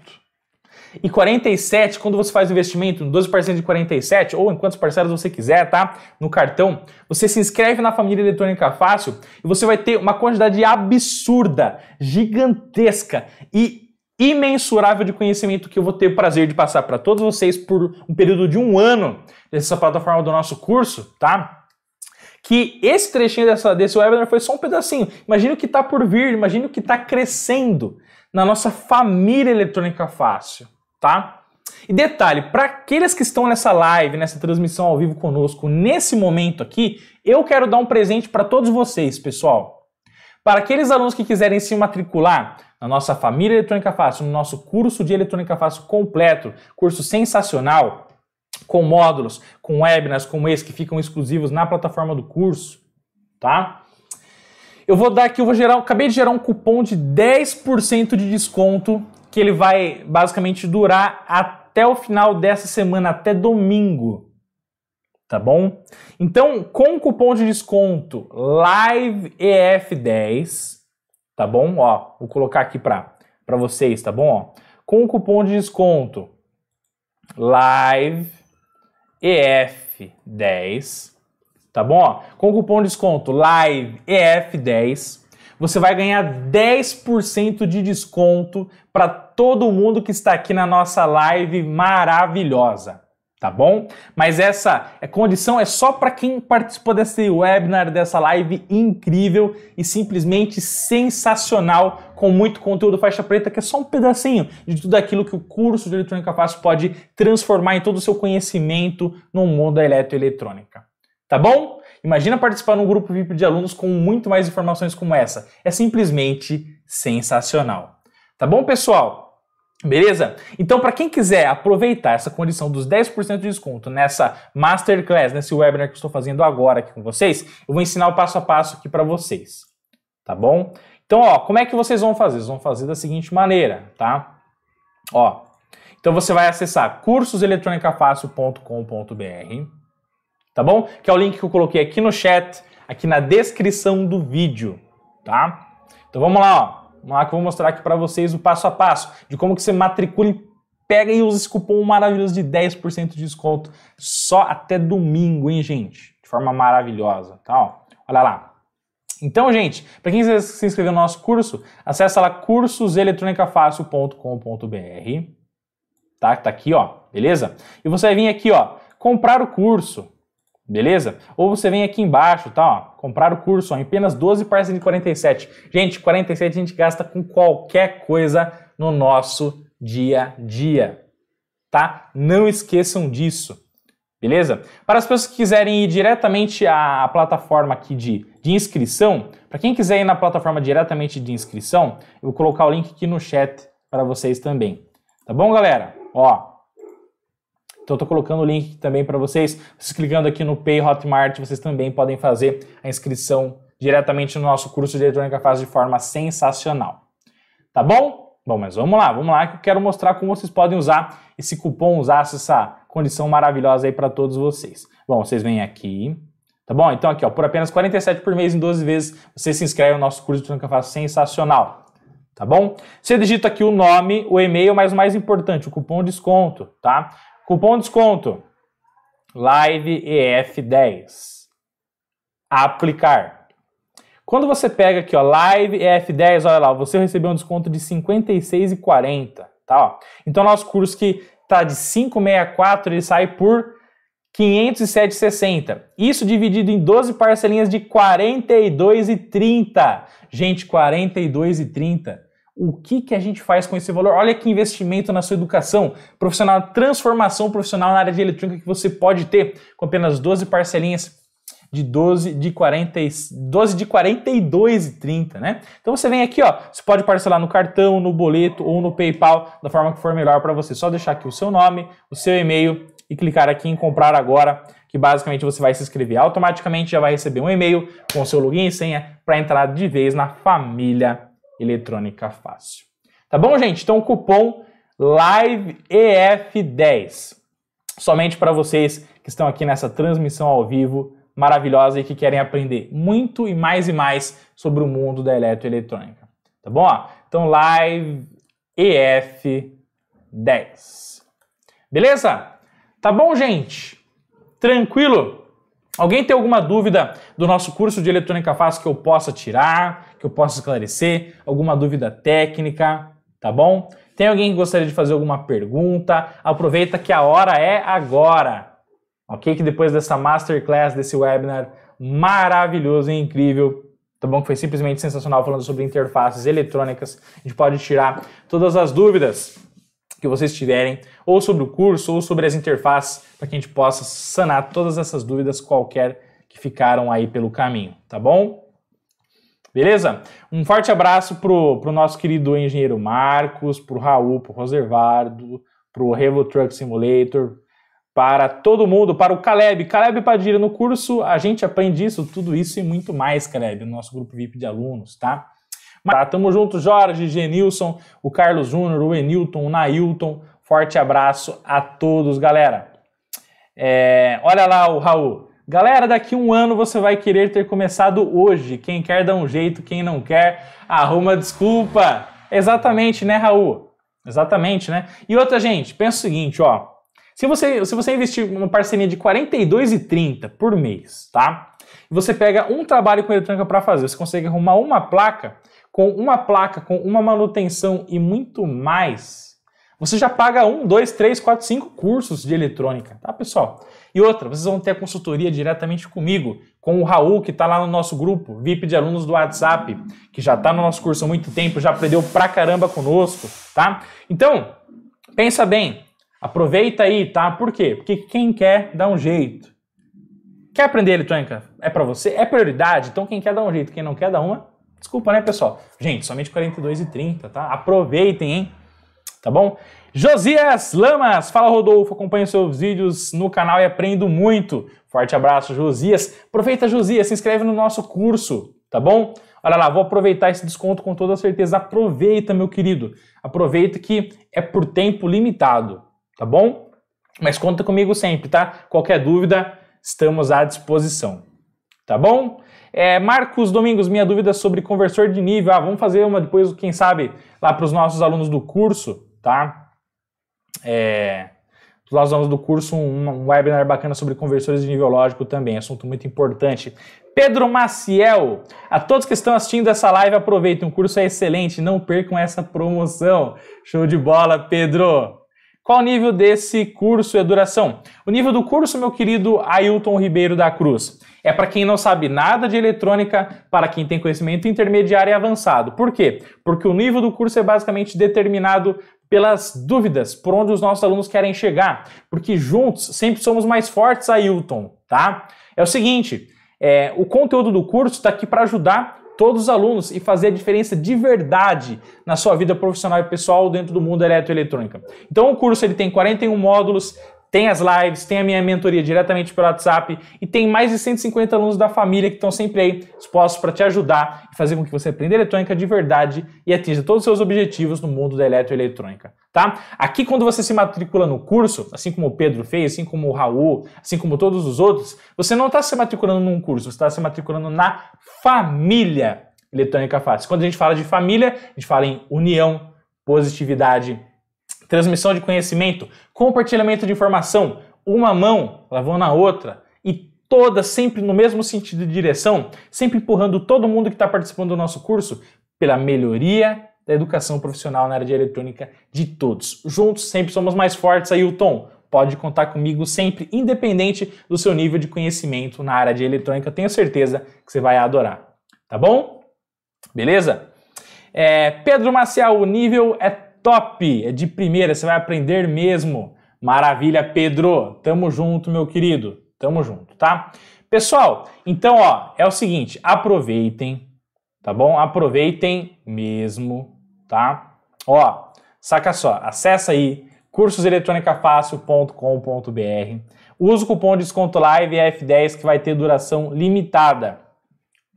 E 47, quando você faz investimento no 12% de 47, ou em quantas parcelas você quiser, tá? No cartão, você se inscreve na família eletrônica fácil e você vai ter uma quantidade absurda, gigantesca e imensurável de conhecimento que eu vou ter o prazer de passar para todos vocês por um período de um ano nessa plataforma do nosso curso, tá? Que esse trechinho dessa, desse webinar foi só um pedacinho. Imagina o que está por vir, imagina o que está crescendo na nossa família eletrônica fácil, tá? E detalhe, para aqueles que estão nessa live, nessa transmissão ao vivo conosco, nesse momento aqui, eu quero dar um presente para todos vocês, pessoal. Para aqueles alunos que quiserem se matricular na nossa família Eletrônica Fácil, no nosso curso de Eletrônica Fácil completo, curso sensacional, com módulos, com webinars como esse que ficam exclusivos na plataforma do curso, tá? Eu vou dar aqui, eu vou gerar, acabei de gerar um cupom de 10% de desconto que ele vai basicamente durar até o final dessa semana, até domingo. Tá bom? Então, com o cupom de desconto LIVEEF10, tá bom? Ó, vou colocar aqui para vocês, tá bom? Ó, com o cupom de desconto LIVEEF10, tá bom? Com o cupom de desconto LIVEEF10, você vai ganhar 10% de desconto para todo mundo que está aqui na nossa live maravilhosa tá bom? Mas essa condição é só para quem participou desse webinar, dessa live incrível e simplesmente sensacional, com muito conteúdo faixa preta, que é só um pedacinho de tudo aquilo que o curso de eletrônica fácil pode transformar em todo o seu conhecimento no mundo da eletroeletrônica. Tá bom? Imagina participar num grupo VIP de alunos com muito mais informações como essa. É simplesmente sensacional. Tá bom, pessoal? Beleza? Então, para quem quiser aproveitar essa condição dos 10% de desconto nessa Masterclass, nesse webinar que eu estou fazendo agora aqui com vocês, eu vou ensinar o passo a passo aqui para vocês. Tá bom? Então, ó, como é que vocês vão fazer? Vocês vão fazer da seguinte maneira, tá? Ó, então você vai acessar cursoseletronicafácil.com.br, tá bom? Que é o link que eu coloquei aqui no chat, aqui na descrição do vídeo, tá? Então vamos lá, ó. Lá que eu vou mostrar aqui para vocês o passo a passo de como que você matricula e pega e usa esse cupom maravilhoso de 10% de desconto só até domingo, hein, gente? De forma maravilhosa, tá? Ó, olha lá. Então, gente, para quem quiser se inscrever no nosso curso, acessa lá cursoseletronicafácil.com.br, tá? Tá aqui, ó, beleza? E você vai vir aqui, ó, comprar o curso. Beleza? Ou você vem aqui embaixo, tá? Ó, comprar o curso ó, em apenas 12 parcelas de 47. Gente, 47 a gente gasta com qualquer coisa no nosso dia a dia, tá? Não esqueçam disso. Beleza? Para as pessoas que quiserem ir diretamente à plataforma aqui de, de inscrição, para quem quiser ir na plataforma diretamente de inscrição, eu vou colocar o link aqui no chat para vocês também. Tá bom, galera? Ó, então, estou colocando o link também para vocês. Vocês clicando aqui no Pay Hotmart, vocês também podem fazer a inscrição diretamente no nosso curso de eletrônica fácil de forma sensacional. Tá bom? Bom, mas vamos lá, vamos lá que eu quero mostrar como vocês podem usar esse cupom, usar essa condição maravilhosa aí para todos vocês. Bom, vocês vêm aqui, Tá bom? Então aqui, ó, por apenas 47 por mês em 12 vezes, você se inscreve no nosso curso de Eletrônica Fácil sensacional. Tá bom? Você digita aqui o nome, o e-mail, mas o mais importante, o cupom de desconto, tá? Cupom de desconto LiveEF10. Aplicar. Quando você pega aqui, ó, LiveEF10, olha lá, você recebeu um desconto de R$ 56,40, tá? Ó. Então, nosso curso que tá de 564, ele sai por 507,60. Isso dividido em 12 parcelinhas de 42,30. Gente, 42,30. O que, que a gente faz com esse valor? Olha que investimento na sua educação profissional, transformação profissional na área de eletrônica que você pode ter com apenas 12 parcelinhas de 12 de 40 12 de 42 e 30, né? Então você vem aqui, ó, você pode parcelar no cartão, no boleto ou no PayPal, da forma que for melhor para você. Só deixar aqui o seu nome, o seu e-mail e clicar aqui em comprar agora, que basicamente você vai se inscrever automaticamente, já vai receber um e-mail com o seu login e senha para entrar de vez na família eletrônica fácil. Tá bom, gente? Então cupom LiveEF10 somente para vocês que estão aqui nessa transmissão ao vivo maravilhosa e que querem aprender muito e mais e mais sobre o mundo da eletroeletrônica. Tá bom? Então, Live EF 10. Beleza? Tá bom, gente? Tranquilo? Alguém tem alguma dúvida do nosso curso de eletrônica fácil que eu possa tirar, que eu possa esclarecer? Alguma dúvida técnica? Tá bom? Tem alguém que gostaria de fazer alguma pergunta? Aproveita que a hora é agora. Ok? Que depois dessa masterclass, desse webinar maravilhoso e incrível, tá bom? Que foi simplesmente sensacional falando sobre interfaces eletrônicas. A gente pode tirar todas as dúvidas que vocês tiverem, ou sobre o curso, ou sobre as interfaces, para que a gente possa sanar todas essas dúvidas qualquer que ficaram aí pelo caminho, tá bom? Beleza? Um forte abraço pro, pro nosso querido engenheiro Marcos, pro Raul, pro Roservardo, pro Revo Truck Simulator, para todo mundo, para o Caleb. Caleb Padilha, no curso a gente aprende isso, tudo isso e muito mais, Caleb, no nosso grupo VIP de alunos, tá? Tá, tamo junto, Jorge, Genilson, o Carlos Júnior, o Enilton, o Nailton. Forte abraço a todos, galera. É, olha lá o Raul. Galera, daqui um ano você vai querer ter começado hoje. Quem quer dá um jeito, quem não quer, arruma desculpa. Exatamente, né, Raul? Exatamente, né? E outra, gente, pensa o seguinte, ó. Se você, se você investir uma parceria de R$ 42,30 por mês, tá? Você pega um trabalho com eletrônica para fazer, você consegue arrumar uma placa, com uma placa, com uma manutenção e muito mais, você já paga um, dois, três, quatro, cinco cursos de eletrônica, tá, pessoal? E outra, vocês vão ter a consultoria diretamente comigo, com o Raul, que está lá no nosso grupo, VIP de alunos do WhatsApp, que já está no nosso curso há muito tempo, já aprendeu pra caramba conosco, tá? Então, pensa bem, aproveita aí, tá? Por quê? Porque quem quer dá um jeito. Quer aprender eletrônica? É para você? É prioridade? Então quem quer dá um jeito, quem não quer dá uma Desculpa, né, pessoal? Gente, somente 42,30, tá? Aproveitem, hein? Tá bom? Josias Lamas, fala Rodolfo, acompanho seus vídeos no canal e aprendo muito. Forte abraço, Josias. Aproveita, Josias, se inscreve no nosso curso, tá bom? Olha lá, vou aproveitar esse desconto com toda certeza. Aproveita, meu querido. Aproveita que é por tempo limitado, tá bom? Mas conta comigo sempre, tá? Qualquer dúvida, estamos à disposição. Tá bom? É, Marcos Domingos, minha dúvida sobre conversor de nível. Ah, vamos fazer uma depois, quem sabe, lá para os nossos alunos do curso, tá? É, os nossos alunos do curso, um, um webinar bacana sobre conversores de nível lógico também, assunto muito importante. Pedro Maciel, a todos que estão assistindo essa live, aproveitem, o curso é excelente, não percam essa promoção. Show de bola, Pedro! Qual o nível desse curso e a duração? O nível do curso, meu querido Ailton Ribeiro da Cruz, é para quem não sabe nada de eletrônica, para quem tem conhecimento intermediário e avançado. Por quê? Porque o nível do curso é basicamente determinado pelas dúvidas, por onde os nossos alunos querem chegar. Porque juntos sempre somos mais fortes, Ailton, tá? É o seguinte, é, o conteúdo do curso está aqui para ajudar todos os alunos e fazer a diferença de verdade na sua vida profissional e pessoal dentro do mundo eletroeletrônica. Então o curso ele tem 41 módulos, tem as lives, tem a minha mentoria diretamente pelo WhatsApp e tem mais de 150 alunos da família que estão sempre aí dispostos para te ajudar e fazer com que você aprenda eletrônica de verdade e atinja todos os seus objetivos no mundo da eletroeletrônica, tá? Aqui quando você se matricula no curso, assim como o Pedro fez, assim como o Raul, assim como todos os outros, você não está se matriculando num curso, você está se matriculando na família Eletrônica Fácil. Quando a gente fala de família, a gente fala em união, positividade, transmissão de conhecimento, compartilhamento de informação, uma mão lavando a outra e todas sempre no mesmo sentido de direção, sempre empurrando todo mundo que está participando do nosso curso pela melhoria da educação profissional na área de eletrônica de todos. Juntos sempre somos mais fortes, Ailton. Pode contar comigo sempre, independente do seu nível de conhecimento na área de eletrônica. Tenho certeza que você vai adorar. Tá bom? Beleza? É, Pedro Maciel, o nível é top, é de primeira, você vai aprender mesmo. Maravilha, Pedro. Tamo junto, meu querido. Tamo junto, tá? Pessoal, então, ó, é o seguinte, aproveitem, tá bom? Aproveitem mesmo, tá? Ó, saca só, acessa aí cursoseletronicafácil.com.br. Usa o cupom de desconto live F10 que vai ter duração limitada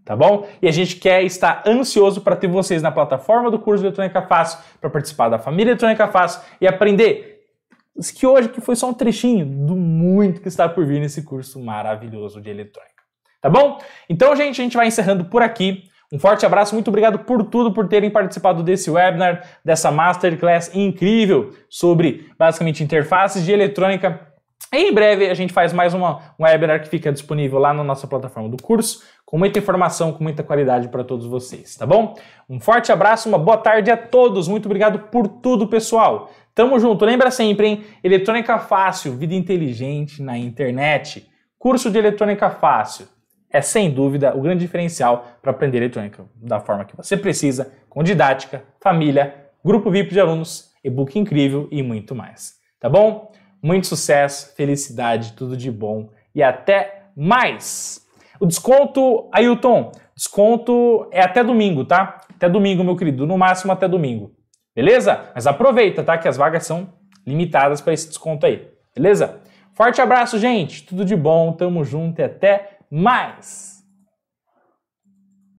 tá bom? E a gente quer estar ansioso para ter vocês na plataforma do curso Eletrônica Fácil, para participar da família Eletrônica Fácil e aprender que hoje que foi só um trechinho do muito que está por vir nesse curso maravilhoso de eletrônica. Tá bom? Então, gente, a gente vai encerrando por aqui. Um forte abraço, muito obrigado por tudo, por terem participado desse webinar, dessa masterclass incrível sobre basicamente interfaces de eletrônica. Em breve a gente faz mais uma, um webinar que fica disponível lá na nossa plataforma do curso com muita informação, com muita qualidade para todos vocês, tá bom? Um forte abraço, uma boa tarde a todos. Muito obrigado por tudo, pessoal. Tamo junto. Lembra sempre, hein? Eletrônica fácil, vida inteligente na internet. Curso de eletrônica fácil é sem dúvida o grande diferencial para aprender eletrônica da forma que você precisa, com didática, família, grupo VIP de alunos, e-book incrível e muito mais. Tá bom? Muito sucesso, felicidade, tudo de bom e até mais! O desconto, Ailton, desconto é até domingo, tá? Até domingo, meu querido, no máximo até domingo. Beleza? Mas aproveita, tá? Que as vagas são limitadas para esse desconto aí. Beleza? Forte abraço, gente. Tudo de bom, tamo junto e até mais.